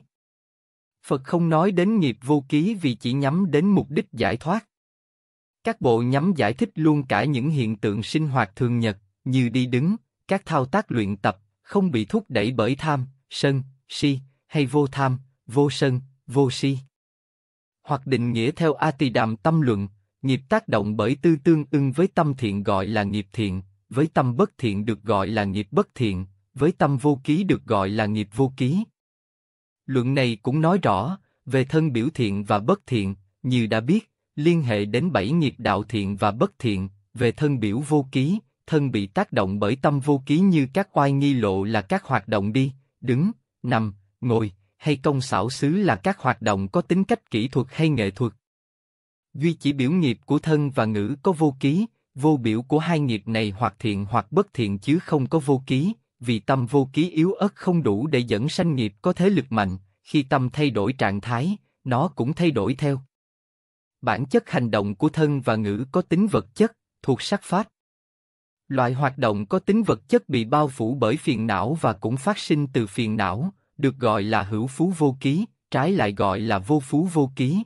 Phật không nói đến nghiệp vô ký vì chỉ nhắm đến mục đích giải thoát. Các bộ nhắm giải thích luôn cả những hiện tượng sinh hoạt thường nhật, như đi đứng, các thao tác luyện tập, không bị thúc đẩy bởi tham, sân, si, hay vô tham, vô sân, vô si. Hoặc định nghĩa theo A Tỳ Đàm tâm luận, nghiệp tác động bởi tư tương ưng với tâm thiện gọi là nghiệp thiện, với tâm bất thiện được gọi là nghiệp bất thiện, với tâm vô ký được gọi là nghiệp vô ký. Luận này cũng nói rõ, về thân biểu thiện và bất thiện, như đã biết, liên hệ đến bảy nghiệp đạo thiện và bất thiện, về thân biểu vô ký, thân bị tác động bởi tâm vô ký như các oai nghi lộ là các hoạt động đi, đứng, nằm, ngồi, hay công xảo xứ là các hoạt động có tính cách kỹ thuật hay nghệ thuật. Duy chỉ biểu nghiệp của thân và ngữ có vô ký, vô biểu của hai nghiệp này hoặc thiện hoặc bất thiện chứ không có vô ký, vì tâm vô ký yếu ớt không đủ để dẫn sanh nghiệp có thế lực mạnh, khi tâm thay đổi trạng thái, nó cũng thay đổi theo. Bản chất hành động của thân và ngữ có tính vật chất, thuộc sắc pháp. Loại hoạt động có tính vật chất bị bao phủ bởi phiền não và cũng phát sinh từ phiền não, được gọi là hữu phú vô ký, trái lại gọi là vô phú vô ký.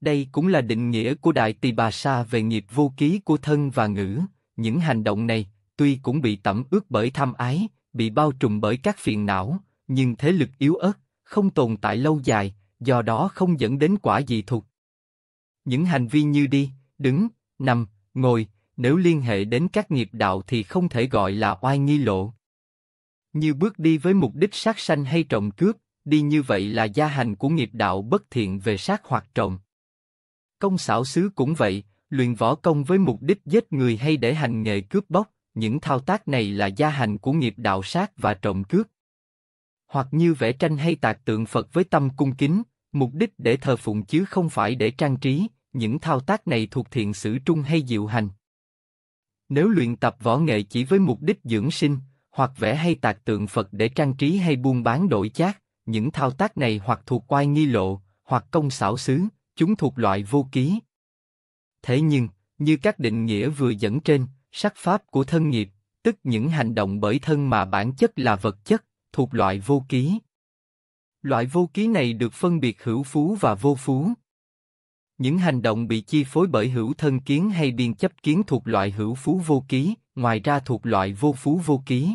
Đây cũng là định nghĩa của Đại Tỳ Bà Sa về nghiệp vô ký của thân và ngữ. Những hành động này, tuy cũng bị tẩm ướt bởi tham ái, bị bao trùm bởi các phiền não, nhưng thế lực yếu ớt, không tồn tại lâu dài, do đó không dẫn đến quả dị thuộc Những hành vi như đi, đứng, nằm, ngồi, nếu liên hệ đến các nghiệp đạo thì không thể gọi là oai nghi lộ. Như bước đi với mục đích sát sanh hay trộm cướp, đi như vậy là gia hành của nghiệp đạo bất thiện về sát hoặc trộm. Công xảo sứ cũng vậy, luyện võ công với mục đích giết người hay để hành nghề cướp bóc, những thao tác này là gia hành của nghiệp đạo sát và trộm cướp. Hoặc như vẽ tranh hay tạc tượng Phật với tâm cung kính, mục đích để thờ phụng chứ không phải để trang trí, những thao tác này thuộc thiện sử trung hay diệu hành. Nếu luyện tập võ nghệ chỉ với mục đích dưỡng sinh, hoặc vẽ hay tạc tượng Phật để trang trí hay buôn bán đổi chác, những thao tác này hoặc thuộc quay nghi lộ, hoặc công xảo xứ, chúng thuộc loại vô ký. Thế nhưng, như các định nghĩa vừa dẫn trên, sắc pháp của thân nghiệp, tức những hành động bởi thân mà bản chất là vật chất, thuộc loại vô ký. Loại vô ký này được phân biệt hữu phú và vô phú. Những hành động bị chi phối bởi hữu thân kiến hay biên chấp kiến thuộc loại hữu phú vô ký, ngoài ra thuộc loại vô phú vô ký.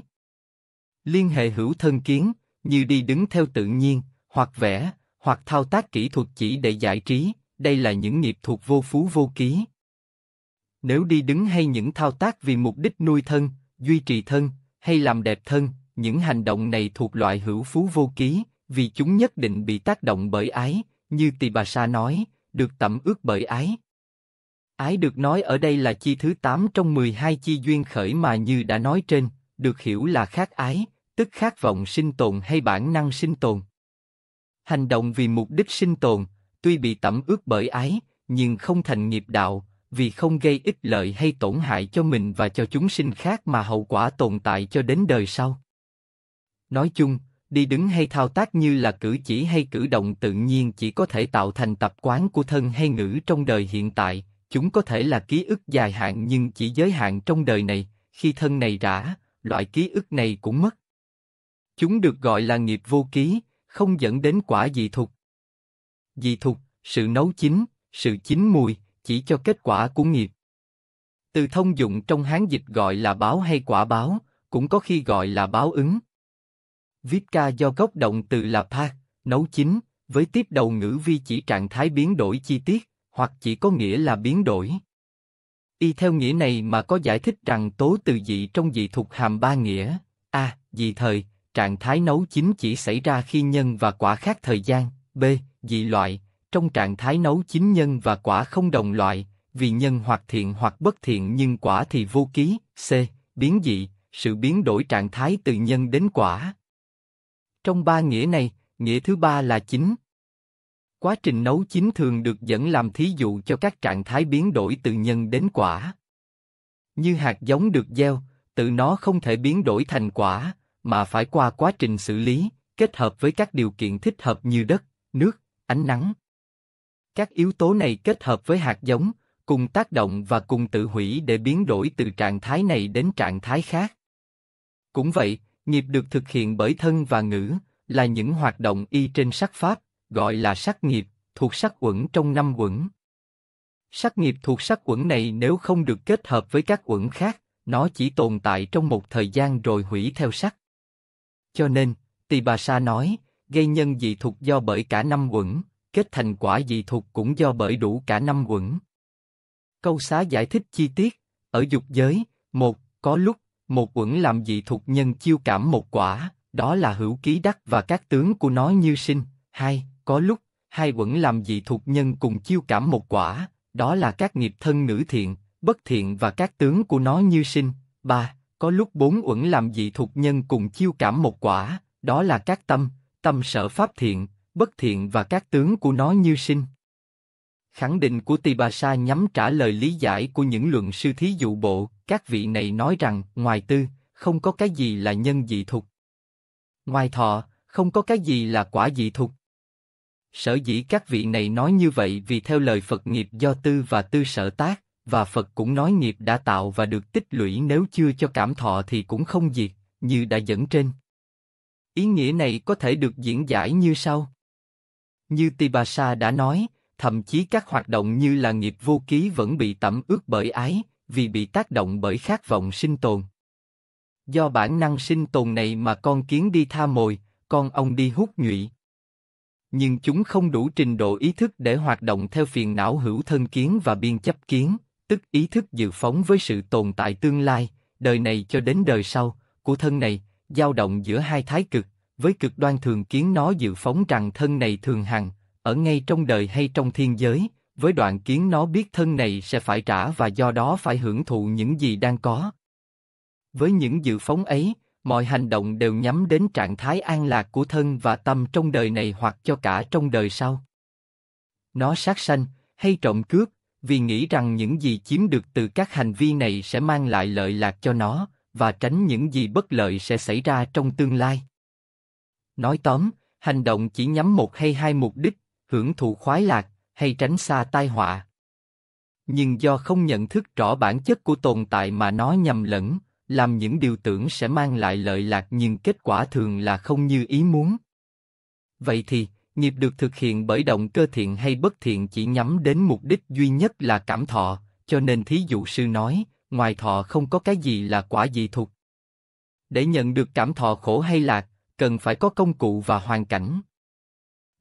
Liên hệ hữu thân kiến, như đi đứng theo tự nhiên, hoặc vẽ, hoặc thao tác kỹ thuật chỉ để giải trí, đây là những nghiệp thuộc vô phú vô ký. Nếu đi đứng hay những thao tác vì mục đích nuôi thân, duy trì thân, hay làm đẹp thân, những hành động này thuộc loại hữu phú vô ký, vì chúng nhất định bị tác động bởi ái, như Tỳ Bà Sa nói, được tẩm ướt bởi ái. Ái được nói ở đây là chi thứ 8 trong 12 chi duyên khởi mà như đã nói trên, được hiểu là khát ái, tức khát vọng sinh tồn hay bản năng sinh tồn. Hành động vì mục đích sinh tồn, tuy bị tẩm ướt bởi ái, nhưng không thành nghiệp đạo, vì không gây ích lợi hay tổn hại cho mình và cho chúng sinh khác mà hậu quả tồn tại cho đến đời sau. Nói chung, đi đứng hay thao tác như là cử chỉ hay cử động tự nhiên chỉ có thể tạo thành tập quán của thân hay ngữ trong đời hiện tại, chúng có thể là ký ức dài hạn nhưng chỉ giới hạn trong đời này, khi thân này rã, loại ký ức này cũng mất. Chúng được gọi là nghiệp vô ký, không dẫn đến quả dị thục. Dị thục, sự nấu chín, sự chín mùi, chỉ cho kết quả của nghiệp. Từ thông dụng trong Hán dịch gọi là báo hay quả báo, cũng có khi gọi là báo ứng. Viết ca do gốc động từ là pa, nấu chín, với tiếp đầu ngữ vi chỉ trạng thái biến đổi chi tiết, hoặc chỉ có nghĩa là biến đổi. Y theo nghĩa này mà có giải thích rằng tố từ dị trong dị thuộc hàm ba nghĩa, a, dị thời, trạng thái nấu chín chỉ xảy ra khi nhân và quả khác thời gian, b, dị loại, trong trạng thái nấu chín nhân và quả không đồng loại, vì nhân hoặc thiện hoặc bất thiện nhưng quả thì vô ký, c, biến dị, sự biến đổi trạng thái từ nhân đến quả. Trong ba nghĩa này, nghĩa thứ ba là chính. Quá trình nấu chín thường được dẫn làm thí dụ cho các trạng thái biến đổi từ nhân đến quả. Như hạt giống được gieo, tự nó không thể biến đổi thành quả, mà phải qua quá trình xử lý, kết hợp với các điều kiện thích hợp như đất, nước, ánh nắng. Các yếu tố này kết hợp với hạt giống, cùng tác động và cùng tự hủy để biến đổi từ trạng thái này đến trạng thái khác. Cũng vậy, nghiệp được thực hiện bởi thân và ngữ, là những hoạt động y trên sắc pháp, gọi là sắc nghiệp, thuộc sắc uẩn trong năm uẩn. Sắc nghiệp thuộc sắc uẩn này nếu không được kết hợp với các uẩn khác, nó chỉ tồn tại trong một thời gian rồi hủy theo sắc. Cho nên, Tỳ Bà Sa nói, gây nhân dị thuộc do bởi cả năm quẩn kết thành quả dị thuộc cũng do bởi đủ cả năm quẩn. Câu xá giải thích chi tiết, ở dục giới, một, có lúc, một quẩn làm dị thuộc nhân chiêu cảm một quả, đó là hữu ký đắc và các tướng của nó như sinh, hai, có lúc, hai quẩn làm dị thuộc nhân cùng chiêu cảm một quả, đó là các nghiệp thân nữ thiện, bất thiện và các tướng của nó như sinh, ba, có lúc bốn uẩn làm dị thuộc nhân cùng chiêu cảm một quả, đó là các tâm, tâm sở pháp thiện, bất thiện và các tướng của nó như sinh. Khẳng định của Tỳ Bà Sa nhắm trả lời lý giải của những luận sư thí dụ bộ, các vị này nói rằng, ngoài tư, không có cái gì là nhân dị thục. Ngoài thọ, không có cái gì là quả dị thục. Sở dĩ các vị này nói như vậy vì theo lời Phật nghiệp do tư và tư sở tác, và Phật cũng nói nghiệp đã tạo và được tích lũy nếu chưa cho cảm thọ thì cũng không diệt, như đã dẫn trên. Ý nghĩa này có thể được diễn giải như sau. Như Tibasa đã nói, thậm chí các hoạt động như là nghiệp vô ký vẫn bị tẩm ướt bởi ái, vì bị tác động bởi khát vọng sinh tồn. Do bản năng sinh tồn này mà con kiến đi tha mồi, con ong đi hút nhụy. Nhưng chúng không đủ trình độ ý thức để hoạt động theo phiền não hữu thân kiến và biên chấp kiến, tức ý thức dự phóng với sự tồn tại tương lai, đời này cho đến đời sau, của thân này, dao động giữa hai thái cực, với cực đoan thường kiến nó dự phóng rằng thân này thường hằng, ở ngay trong đời hay trong thiên giới, với đoạn kiến nó biết thân này sẽ phải trả và do đó phải hưởng thụ những gì đang có. Với những dự phóng ấy, mọi hành động đều nhắm đến trạng thái an lạc của thân và tâm trong đời này hoặc cho cả trong đời sau. Nó sát sanh, hay trộm cướp, vì nghĩ rằng những gì chiếm được từ các hành vi này sẽ mang lại lợi lạc cho nó, và tránh những gì bất lợi sẽ xảy ra trong tương lai. Nói tóm, hành động chỉ nhắm một hay hai mục đích, hưởng thụ khoái lạc, hay tránh xa tai họa. Nhưng do không nhận thức rõ bản chất của tồn tại mà nó nhầm lẫn, làm những điều tưởng sẽ mang lại lợi lạc nhưng kết quả thường là không như ý muốn. Vậy thì, nghiệp được thực hiện bởi động cơ thiện hay bất thiện chỉ nhắm đến mục đích duy nhất là cảm thọ, cho nên thí dụ sư nói, ngoài thọ không có cái gì là quả dị thuộc. Để nhận được cảm thọ khổ hay lạc, cần phải có công cụ và hoàn cảnh.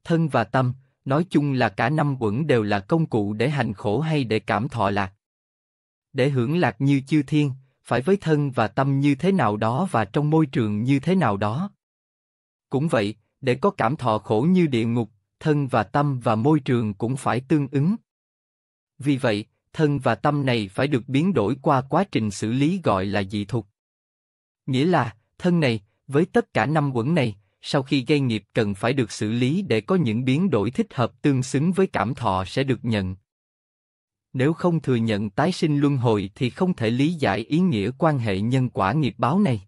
Thân và tâm, nói chung là cả năm quẩn đều là công cụ để hành khổ hay để cảm thọ lạc. Để hưởng lạc như chư thiên, phải với thân và tâm như thế nào đó và trong môi trường như thế nào đó. Cũng vậy, để có cảm thọ khổ như địa ngục, thân và tâm và môi trường cũng phải tương ứng. Vì vậy, thân và tâm này phải được biến đổi qua quá trình xử lý gọi là dị thục. Nghĩa là, thân này, với tất cả năm quẩn này, sau khi gây nghiệp cần phải được xử lý để có những biến đổi thích hợp tương xứng với cảm thọ sẽ được nhận. Nếu không thừa nhận tái sinh luân hồi thì không thể lý giải ý nghĩa quan hệ nhân quả nghiệp báo này.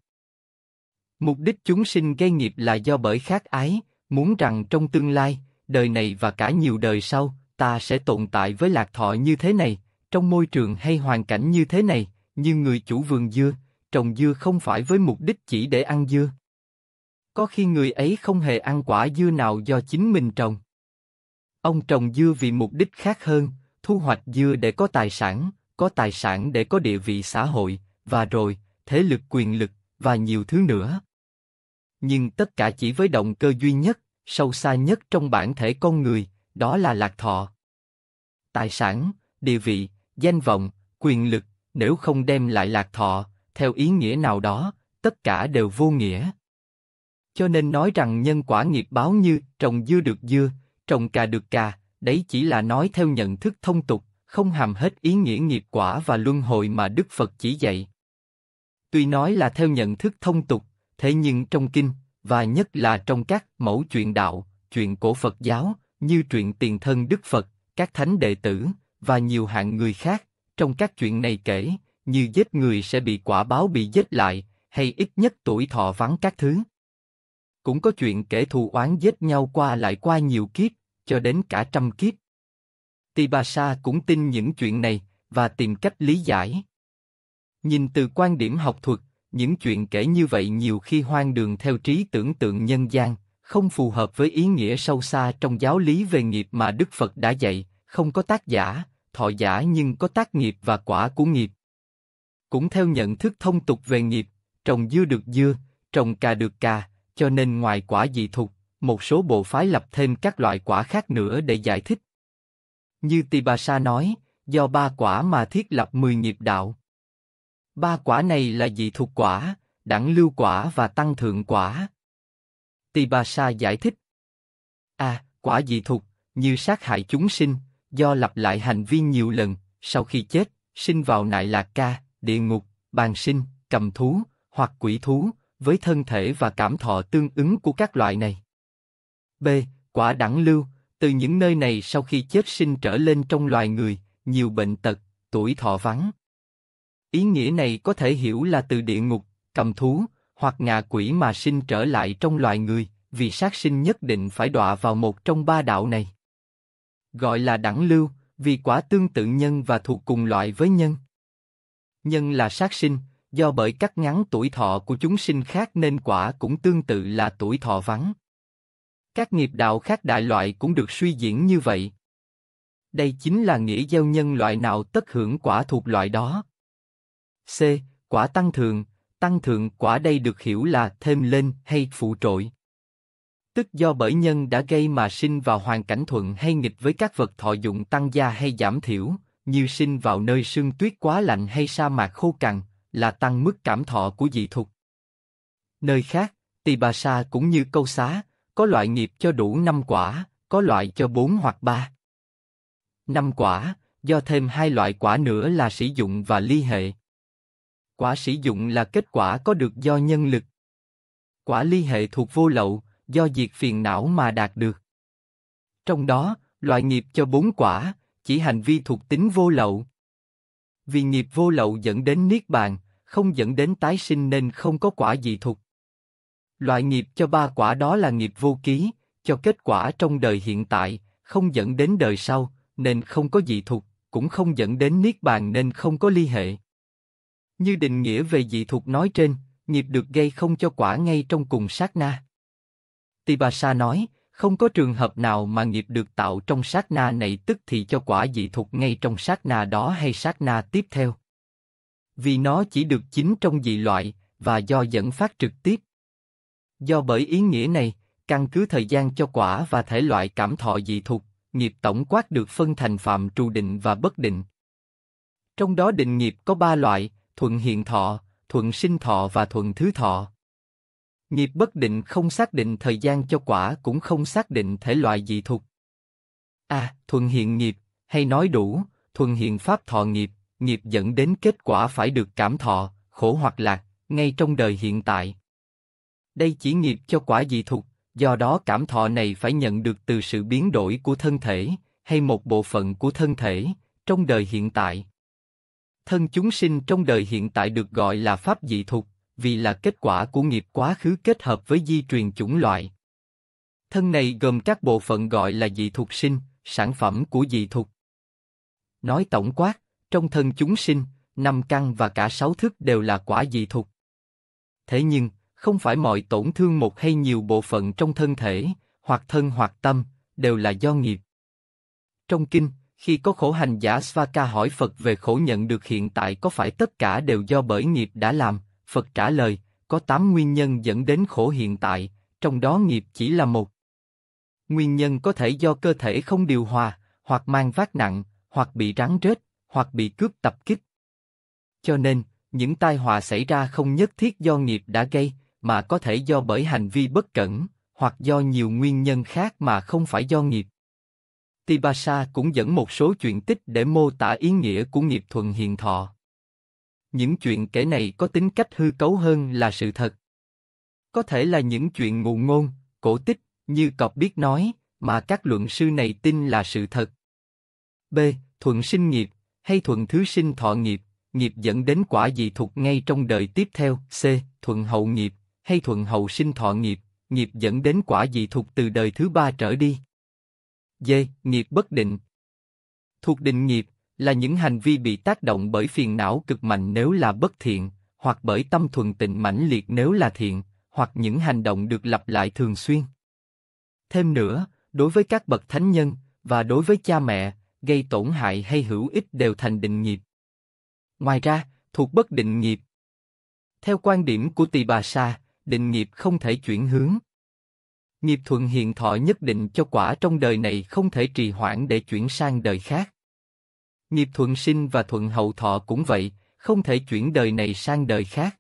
Mục đích chúng sinh gây nghiệp là do bởi khát ái, muốn rằng trong tương lai, đời này và cả nhiều đời sau, ta sẽ tồn tại với lạc thọ như thế này, trong môi trường hay hoàn cảnh như thế này, như người chủ vườn dưa, trồng dưa không phải với mục đích chỉ để ăn dưa. Có khi người ấy không hề ăn quả dưa nào do chính mình trồng. Ông trồng dưa vì mục đích khác hơn, thu hoạch dưa để có tài sản, có tài sản để có địa vị xã hội, và rồi, thế lực quyền lực, và nhiều thứ nữa. Nhưng tất cả chỉ với động cơ duy nhất, sâu xa nhất trong bản thể con người, đó là lạc thọ. Tài sản, địa vị, danh vọng, quyền lực, nếu không đem lại lạc thọ, theo ý nghĩa nào đó, tất cả đều vô nghĩa. Cho nên nói rằng nhân quả nghiệp báo như trồng dưa được dưa, trồng cà được cà, đấy chỉ là nói theo nhận thức thông tục, không hàm hết ý nghĩa nghiệp quả và luân hồi mà Đức Phật chỉ dạy. Tuy nói là theo nhận thức thông tục, thế nhưng trong kinh, và nhất là trong các mẫu chuyện đạo, chuyện cổ Phật giáo, như truyện tiền thân Đức Phật, các thánh đệ tử, và nhiều hạng người khác, trong các chuyện này kể, như giết người sẽ bị quả báo bị giết lại, hay ít nhất tuổi thọ vắng các thứ. Cũng có chuyện kể thù oán giết nhau qua lại qua nhiều kiếp, cho đến cả trăm kiếp. Tibasa cũng tin những chuyện này, và tìm cách lý giải. Nhìn từ quan điểm học thuật, những chuyện kể như vậy nhiều khi hoang đường theo trí tưởng tượng nhân gian, không phù hợp với ý nghĩa sâu xa trong giáo lý về nghiệp mà Đức Phật đã dạy, không có tác giả, thọ giả nhưng có tác nghiệp và quả của nghiệp. Cũng theo nhận thức thông tục về nghiệp, trồng dưa được dưa, trồng cà được cà, cho nên ngoài quả dị thục, một số bộ phái lập thêm các loại quả khác nữa để giải thích. Như Tibasa nói, do ba quả mà thiết lập mười nghiệp đạo. Ba quả này là dị thuộc quả, đẳng lưu quả và tăng thượng quả. Tibasa giải thích. A, à, quả dị thuộc, như sát hại chúng sinh, do lặp lại hành vi nhiều lần, sau khi chết, sinh vào nại lạc ca, địa ngục, bàn sinh, cầm thú, hoặc quỷ thú, với thân thể và cảm thọ tương ứng của các loại này. B. Quả đẳng lưu, từ những nơi này sau khi chết sinh trở lên trong loài người, nhiều bệnh tật, tuổi thọ vắng. Ý nghĩa này có thể hiểu là từ địa ngục, cầm thú, hoặc ngạ quỷ mà sinh trở lại trong loài người, vì sát sinh nhất định phải đọa vào một trong ba đạo này. Gọi là đẳng lưu, vì quả tương tự nhân và thuộc cùng loại với nhân. Nhân là sát sinh, do bởi cắt ngắn tuổi thọ của chúng sinh khác nên quả cũng tương tự là tuổi thọ vắng. Các nghiệp đạo khác đại loại cũng được suy diễn như vậy. Đây chính là nghĩa gieo nhân loại nào tất hưởng quả thuộc loại đó. C. Quả tăng thượng, tăng thượng quả đây được hiểu là thêm lên hay phụ trội. Tức do bởi nhân đã gây mà sinh vào hoàn cảnh thuận hay nghịch với các vật thọ dụng tăng gia hay giảm thiểu, như sinh vào nơi sương tuyết quá lạnh hay sa mạc khô cằn, là tăng mức cảm thọ của dị thục. Nơi khác, tỳ bà sa cũng như câu xá, có loại nghiệp cho đủ năm quả, có loại cho bốn hoặc ba. Năm quả, do thêm hai loại quả nữa là sử dụng và ly hệ. Quả sử dụng là kết quả có được do nhân lực. Quả ly hệ thuộc vô lậu, do diệt phiền não mà đạt được. Trong đó, loại nghiệp cho bốn quả, chỉ hành vi thuộc tính vô lậu. Vì nghiệp vô lậu dẫn đến niết bàn, không dẫn đến tái sinh nên không có quả dị thuộc. Loại nghiệp cho ba quả đó là nghiệp vô ký, cho kết quả trong đời hiện tại, không dẫn đến đời sau, nên không có dị thuộc, cũng không dẫn đến niết bàn nên không có ly hệ. Như định nghĩa về dị thuộc nói trên, nghiệp được gây không cho quả ngay trong cùng sát na. Tibasa nói, không có trường hợp nào mà nghiệp được tạo trong sát na này tức thì cho quả dị thuộc ngay trong sát na đó hay sát na tiếp theo. Vì nó chỉ được chính trong dị loại, và do dẫn phát trực tiếp. Do bởi ý nghĩa này, căn cứ thời gian cho quả và thể loại cảm thọ dị thuộc, nghiệp tổng quát được phân thành phạm trù định và bất định. Trong đó định nghiệp có ba loại, thuận hiện thọ, thuận sinh thọ và thuận thứ thọ. Nghiệp bất định không xác định thời gian cho quả cũng không xác định thể loại dị thuộc. A. thuận hiện nghiệp, hay nói đủ, thuận hiện pháp thọ nghiệp, nghiệp dẫn đến kết quả phải được cảm thọ, khổ hoặc lạc, ngay trong đời hiện tại. Đây chỉ nghiệp cho quả dị thuộc, do đó cảm thọ này phải nhận được từ sự biến đổi của thân thể, hay một bộ phận của thân thể, trong đời hiện tại. Thân chúng sinh trong đời hiện tại được gọi là pháp dị thục, vì là kết quả của nghiệp quá khứ kết hợp với di truyền chủng loại. Thân này gồm các bộ phận gọi là dị thục sinh, sản phẩm của dị thục. Nói tổng quát, trong thân chúng sinh, năm căn và cả sáu thức đều là quả dị thục. Thế nhưng, không phải mọi tổn thương một hay nhiều bộ phận trong thân thể, hoặc thân hoặc tâm, đều là do nghiệp. Trong kinh, khi có khổ hành giả Svaka hỏi Phật về khổ nhận được hiện tại có phải tất cả đều do bởi nghiệp đã làm, Phật trả lời, có tám nguyên nhân dẫn đến khổ hiện tại, trong đó nghiệp chỉ là một. Nguyên nhân có thể do cơ thể không điều hòa, hoặc mang vác nặng, hoặc bị rắn rết, hoặc bị cướp tập kích. Cho nên, những tai họa xảy ra không nhất thiết do nghiệp đã gây, mà có thể do bởi hành vi bất cẩn, hoặc do nhiều nguyên nhân khác mà không phải do nghiệp. Tibasa cũng dẫn một số chuyện tích để mô tả ý nghĩa của nghiệp thuận hiền thọ. Những chuyện kể này có tính cách hư cấu hơn là sự thật. Có thể là những chuyện ngụ ngôn, cổ tích, như cọp biết nói, mà các luận sư này tin là sự thật. B. Thuận sinh nghiệp, hay thuận thứ sinh thọ nghiệp, nghiệp dẫn đến quả gì thuộc ngay trong đời tiếp theo. C. Thuận hậu nghiệp, hay thuận hậu sinh thọ nghiệp, nghiệp dẫn đến quả gì thuộc từ đời thứ ba trở đi. D. Nghiệp bất định. Thuộc định nghiệp là những hành vi bị tác động bởi phiền não cực mạnh nếu là bất thiện, hoặc bởi tâm thuần tịnh mãnh liệt nếu là thiện, hoặc những hành động được lặp lại thường xuyên. Thêm nữa, đối với các bậc thánh nhân và đối với cha mẹ, gây tổn hại hay hữu ích đều thành định nghiệp. Ngoài ra, thuộc bất định nghiệp. Theo quan điểm của Tỳ Bà Sa, định nghiệp không thể chuyển hướng. Nghiệp thuận hiện thọ nhất định cho quả trong đời này không thể trì hoãn để chuyển sang đời khác. Nghiệp thuận sinh và thuận hậu thọ cũng vậy, không thể chuyển đời này sang đời khác.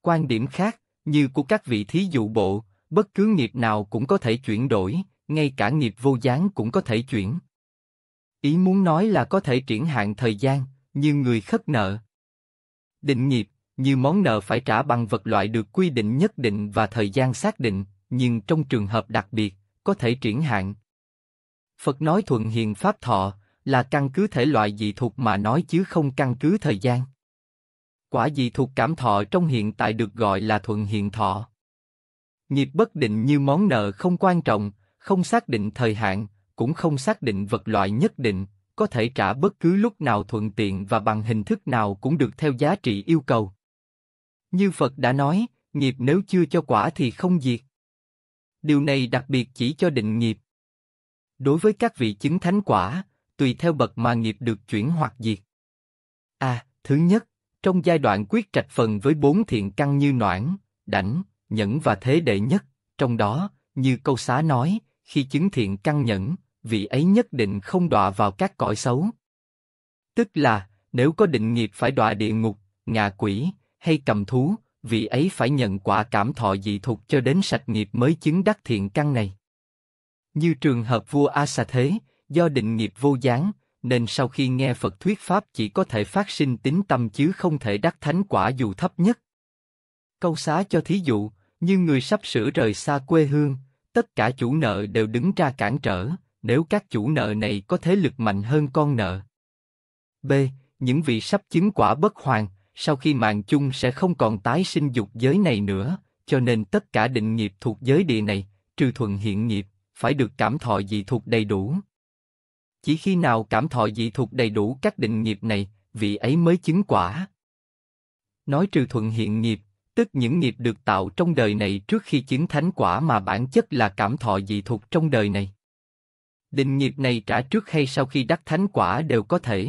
Quan điểm khác, như của các vị thí dụ bộ, bất cứ nghiệp nào cũng có thể chuyển đổi, ngay cả nghiệp vô gián cũng có thể chuyển. Ý muốn nói là có thể triển hạn thời gian, như người khất nợ. Định nghiệp, như món nợ phải trả bằng vật loại được quy định nhất định và thời gian xác định, nhưng trong trường hợp đặc biệt, có thể triển hạn. Phật nói thuận hiền pháp thọ, là căn cứ thể loại dị thuộc mà nói chứ không căn cứ thời gian. Quả dị thuộc cảm thọ trong hiện tại được gọi là thuận hiện thọ. Nghiệp bất định như món nợ không quan trọng, không xác định thời hạn, cũng không xác định vật loại nhất định, có thể trả bất cứ lúc nào thuận tiện và bằng hình thức nào cũng được theo giá trị yêu cầu. Như Phật đã nói, nghiệp nếu chưa cho quả thì không diệt. Điều này đặc biệt chỉ cho định nghiệp. Đối với các vị chứng thánh quả, tùy theo bậc mà nghiệp được chuyển hoặc diệt. A. À, thứ nhất, trong giai đoạn quyết trạch phần với bốn thiện căn như noãn, đảnh, nhẫn và thế đệ nhất, trong đó, như câu xá nói, khi chứng thiện căn nhẫn, vị ấy nhất định không đọa vào các cõi xấu. Tức là, nếu có định nghiệp phải đọa địa ngục, ngạ quỷ, hay cầm thú, vị ấy phải nhận quả cảm thọ dị thục cho đến sạch nghiệp mới chứng đắc thiện căn này. Như trường hợp vua Asa thế, do định nghiệp vô gián, nên sau khi nghe Phật thuyết pháp chỉ có thể phát sinh tín tâm chứ không thể đắc thánh quả dù thấp nhất. Câu xá cho thí dụ, như người sắp sửa rời xa quê hương, tất cả chủ nợ đều đứng ra cản trở, nếu các chủ nợ này có thế lực mạnh hơn con nợ. B. Những vị sắp chứng quả bất hoàn, sau khi mạng chung sẽ không còn tái sinh dục giới này nữa, cho nên tất cả định nghiệp thuộc giới địa này, trừ thuận hiện nghiệp, phải được cảm thọ dị thuộc đầy đủ. Chỉ khi nào cảm thọ dị thuộc đầy đủ các định nghiệp này, vị ấy mới chứng quả. Nói trừ thuận hiện nghiệp, tức những nghiệp được tạo trong đời này trước khi chứng thánh quả mà bản chất là cảm thọ dị thuộc trong đời này. Định nghiệp này trả trước hay sau khi đắc thánh quả đều có thể.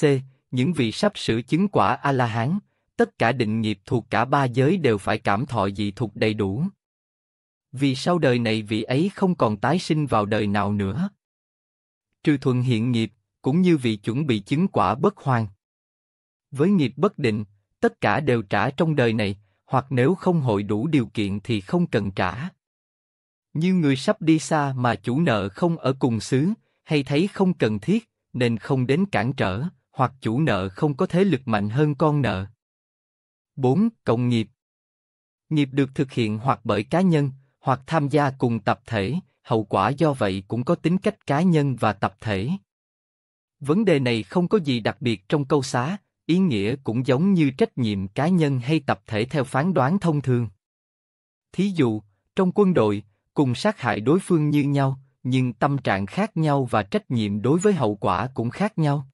C. Những vị sắp sửa chứng quả A-la-hán, tất cả định nghiệp thuộc cả ba giới đều phải cảm thọ dị thuộc đầy đủ. Vì sau đời này vị ấy không còn tái sinh vào đời nào nữa. Trừ thuận hiện nghiệp, cũng như vị chuẩn bị chứng quả bất hoàn Với nghiệp bất định, tất cả đều trả trong đời này, hoặc nếu không hội đủ điều kiện thì không cần trả. Như người sắp đi xa mà chủ nợ không ở cùng xứ, hay thấy không cần thiết, nên không đến cản trở, hoặc chủ nợ không có thế lực mạnh hơn con nợ. 4. Cộng nghiệp Nghiệp được thực hiện hoặc bởi cá nhân, hoặc tham gia cùng tập thể, hậu quả do vậy cũng có tính cách cá nhân và tập thể. Vấn đề này không có gì đặc biệt trong câu xá, ý nghĩa cũng giống như trách nhiệm cá nhân hay tập thể theo phán đoán thông thường. Thí dụ, trong quân đội, cùng sát hại đối phương như nhau, nhưng tâm trạng khác nhau và trách nhiệm đối với hậu quả cũng khác nhau.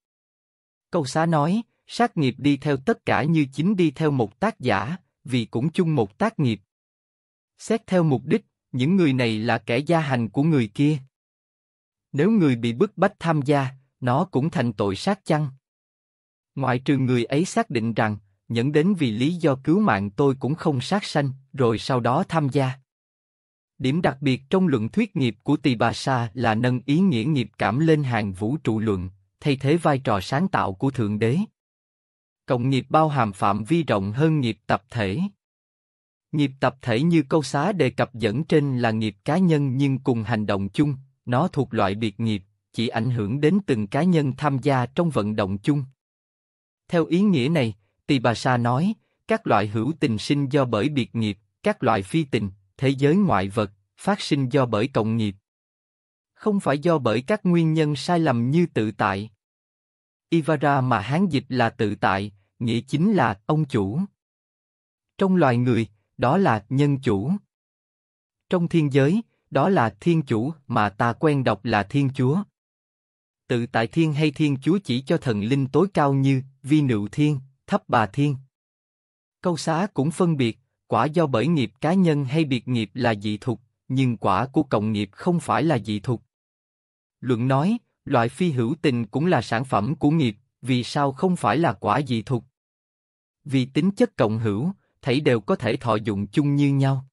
Câu xá nói, sát nghiệp đi theo tất cả như chính đi theo một tác giả, vì cũng chung một tác nghiệp. Xét theo mục đích, những người này là kẻ gia hành của người kia. Nếu người bị bức bách tham gia, nó cũng thành tội sát chăng? Ngoại trừ người ấy xác định rằng, nhẫn đến vì lý do cứu mạng tôi cũng không sát sanh, rồi sau đó tham gia. Điểm đặc biệt trong luận thuyết nghiệp của Tỳ Bà Sa là nâng ý nghĩa nghiệp cảm lên hàng vũ trụ luận, thay thế vai trò sáng tạo của Thượng Đế. Cộng nghiệp bao hàm phạm vi rộng hơn nghiệp tập thể. Nghiệp tập thể như câu xá đề cập dẫn trên là nghiệp cá nhân nhưng cùng hành động chung, nó thuộc loại biệt nghiệp, chỉ ảnh hưởng đến từng cá nhân tham gia trong vận động chung. Theo ý nghĩa này, Tỳ Bà Sa nói, các loại hữu tình sinh do bởi biệt nghiệp, các loại phi tình, thế giới ngoại vật, phát sinh do bởi cộng nghiệp. Không phải do bởi các nguyên nhân sai lầm như tự tại. Ivara mà hán dịch là tự tại, nghĩa chính là ông chủ. Trong loài người, đó là nhân chủ. Trong thiên giới, đó là thiên chủ mà ta quen đọc là thiên chúa. Tự tại thiên hay thiên chúa chỉ cho thần linh tối cao như vi nựu thiên, thấp bà thiên. Câu xá cũng phân biệt, quả do bởi nghiệp cá nhân hay biệt nghiệp là dị thục, nhưng quả của cộng nghiệp không phải là dị thục. Luận nói, loại phi hữu tình cũng là sản phẩm của nghiệp, vì sao không phải là quả dị thục? Vì tính chất cộng hữu, thảy đều có thể thọ dụng chung như nhau.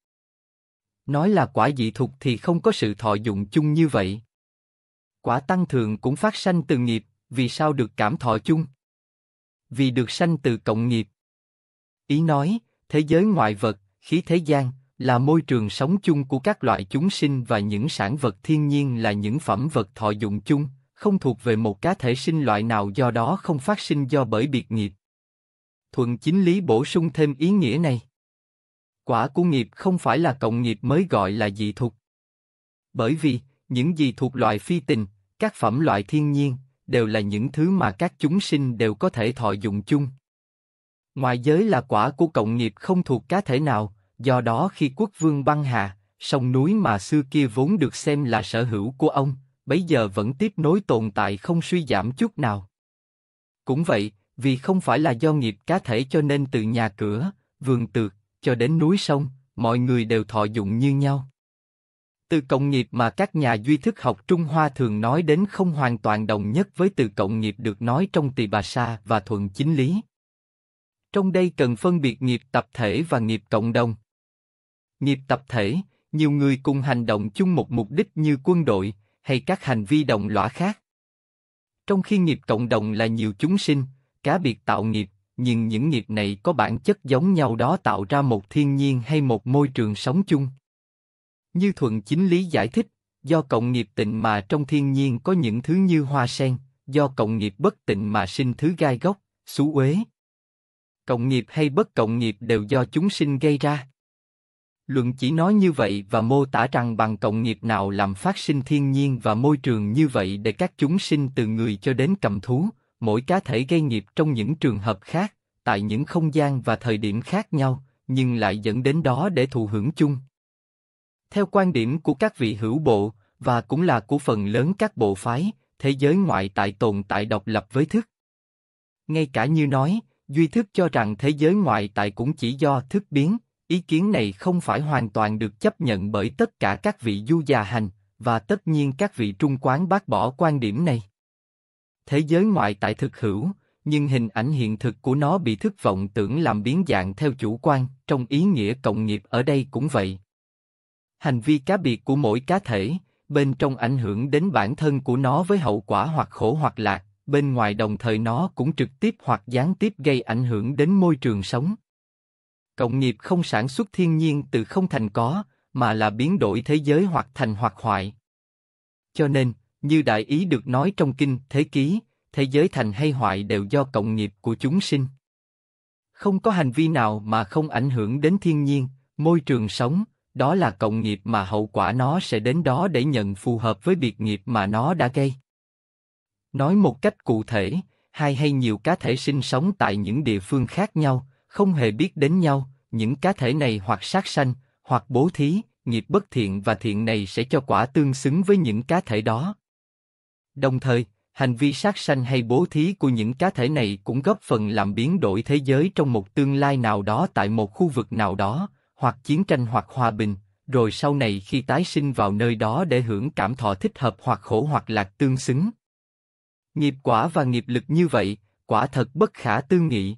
Nói là quả dị thục thì không có sự thọ dụng chung như vậy. Quả tăng thường cũng phát sanh từ nghiệp, vì sao được cảm thọ chung? Vì được sanh từ cộng nghiệp. Ý nói, thế giới ngoại vật, khí thế gian, là môi trường sống chung của các loại chúng sinh và những sản vật thiên nhiên là những phẩm vật thọ dụng chung, không thuộc về một cá thể sinh loại nào do đó không phát sinh do bởi biệt nghiệp. Thuận chính lý bổ sung thêm ý nghĩa này. Quả của nghiệp không phải là cộng nghiệp mới gọi là dị thuộc. Bởi vì, những gì thuộc loại phi tình, các phẩm loại thiên nhiên, đều là những thứ mà các chúng sinh đều có thể thọ dụng chung. Ngoài giới là quả của cộng nghiệp không thuộc cá thể nào, do đó khi quốc vương băng hà, sông núi mà xưa kia vốn được xem là sở hữu của ông, bây giờ vẫn tiếp nối tồn tại không suy giảm chút nào. Cũng vậy, vì không phải là do nghiệp cá thể cho nên từ nhà cửa, vườn tược, cho đến núi sông, mọi người đều thọ dụng như nhau. Từ cộng nghiệp mà các nhà duy thức học Trung Hoa thường nói đến không hoàn toàn đồng nhất với từ cộng nghiệp được nói trong Tỳ Bà Sa và Thuận Chính Lý. Trong đây cần phân biệt nghiệp tập thể và nghiệp cộng đồng. Nghiệp tập thể, nhiều người cùng hành động chung một mục đích như quân đội hay các hành vi đồng lõa khác. Trong khi nghiệp cộng đồng là nhiều chúng sinh, cá biệt tạo nghiệp, nhưng những nghiệp này có bản chất giống nhau đó tạo ra một thiên nhiên hay một môi trường sống chung. Như thuận chính lý giải thích, do cộng nghiệp tịnh mà trong thiên nhiên có những thứ như hoa sen, do cộng nghiệp bất tịnh mà sinh thứ gai gốc, xú uế. Cộng nghiệp hay bất cộng nghiệp đều do chúng sinh gây ra. Luận chỉ nói như vậy và mô tả rằng bằng cộng nghiệp nào làm phát sinh thiên nhiên và môi trường như vậy để các chúng sinh từ người cho đến cầm thú, mỗi cá thể gây nghiệp trong những trường hợp khác, tại những không gian và thời điểm khác nhau, nhưng lại dẫn đến đó để thụ hưởng chung. Theo quan điểm của các vị hữu bộ, và cũng là của phần lớn các bộ phái, thế giới ngoại tại tồn tại độc lập với thức. Ngay cả như nói, duy thức cho rằng thế giới ngoại tại cũng chỉ do thức biến, ý kiến này không phải hoàn toàn được chấp nhận bởi tất cả các vị du già hành, và tất nhiên các vị trung quán bác bỏ quan điểm này. Thế giới ngoại tại thực hữu, nhưng hình ảnh hiện thực của nó bị thức vọng tưởng làm biến dạng theo chủ quan, trong ý nghĩa cộng nghiệp ở đây cũng vậy. Hành vi cá biệt của mỗi cá thể, bên trong ảnh hưởng đến bản thân của nó với hậu quả hoặc khổ hoặc lạc, bên ngoài đồng thời nó cũng trực tiếp hoặc gián tiếp gây ảnh hưởng đến môi trường sống. Cộng nghiệp không sản xuất thiên nhiên từ không thành có, mà là biến đổi thế giới hoặc thành hoặc hoại. Cho nên, như đại ý được nói trong kinh Thế Ký, thế giới thành hay hoại đều do cộng nghiệp của chúng sinh. Không có hành vi nào mà không ảnh hưởng đến thiên nhiên, môi trường sống, đó là cộng nghiệp mà hậu quả nó sẽ đến đó để nhận phù hợp với biệt nghiệp mà nó đã gây. Nói một cách cụ thể, hai hay nhiều cá thể sinh sống tại những địa phương khác nhau, không hề biết đến nhau, những cá thể này hoặc sát sanh, hoặc bố thí, nghiệp bất thiện và thiện này sẽ cho quả tương xứng với những cá thể đó. Đồng thời, hành vi sát sanh hay bố thí của những cá thể này cũng góp phần làm biến đổi thế giới trong một tương lai nào đó tại một khu vực nào đó, hoặc chiến tranh hoặc hòa bình, rồi sau này khi tái sinh vào nơi đó để hưởng cảm thọ thích hợp hoặc khổ hoặc lạc tương xứng. Nghiệp quả và nghiệp lực như vậy, quả thật bất khả tư nghị.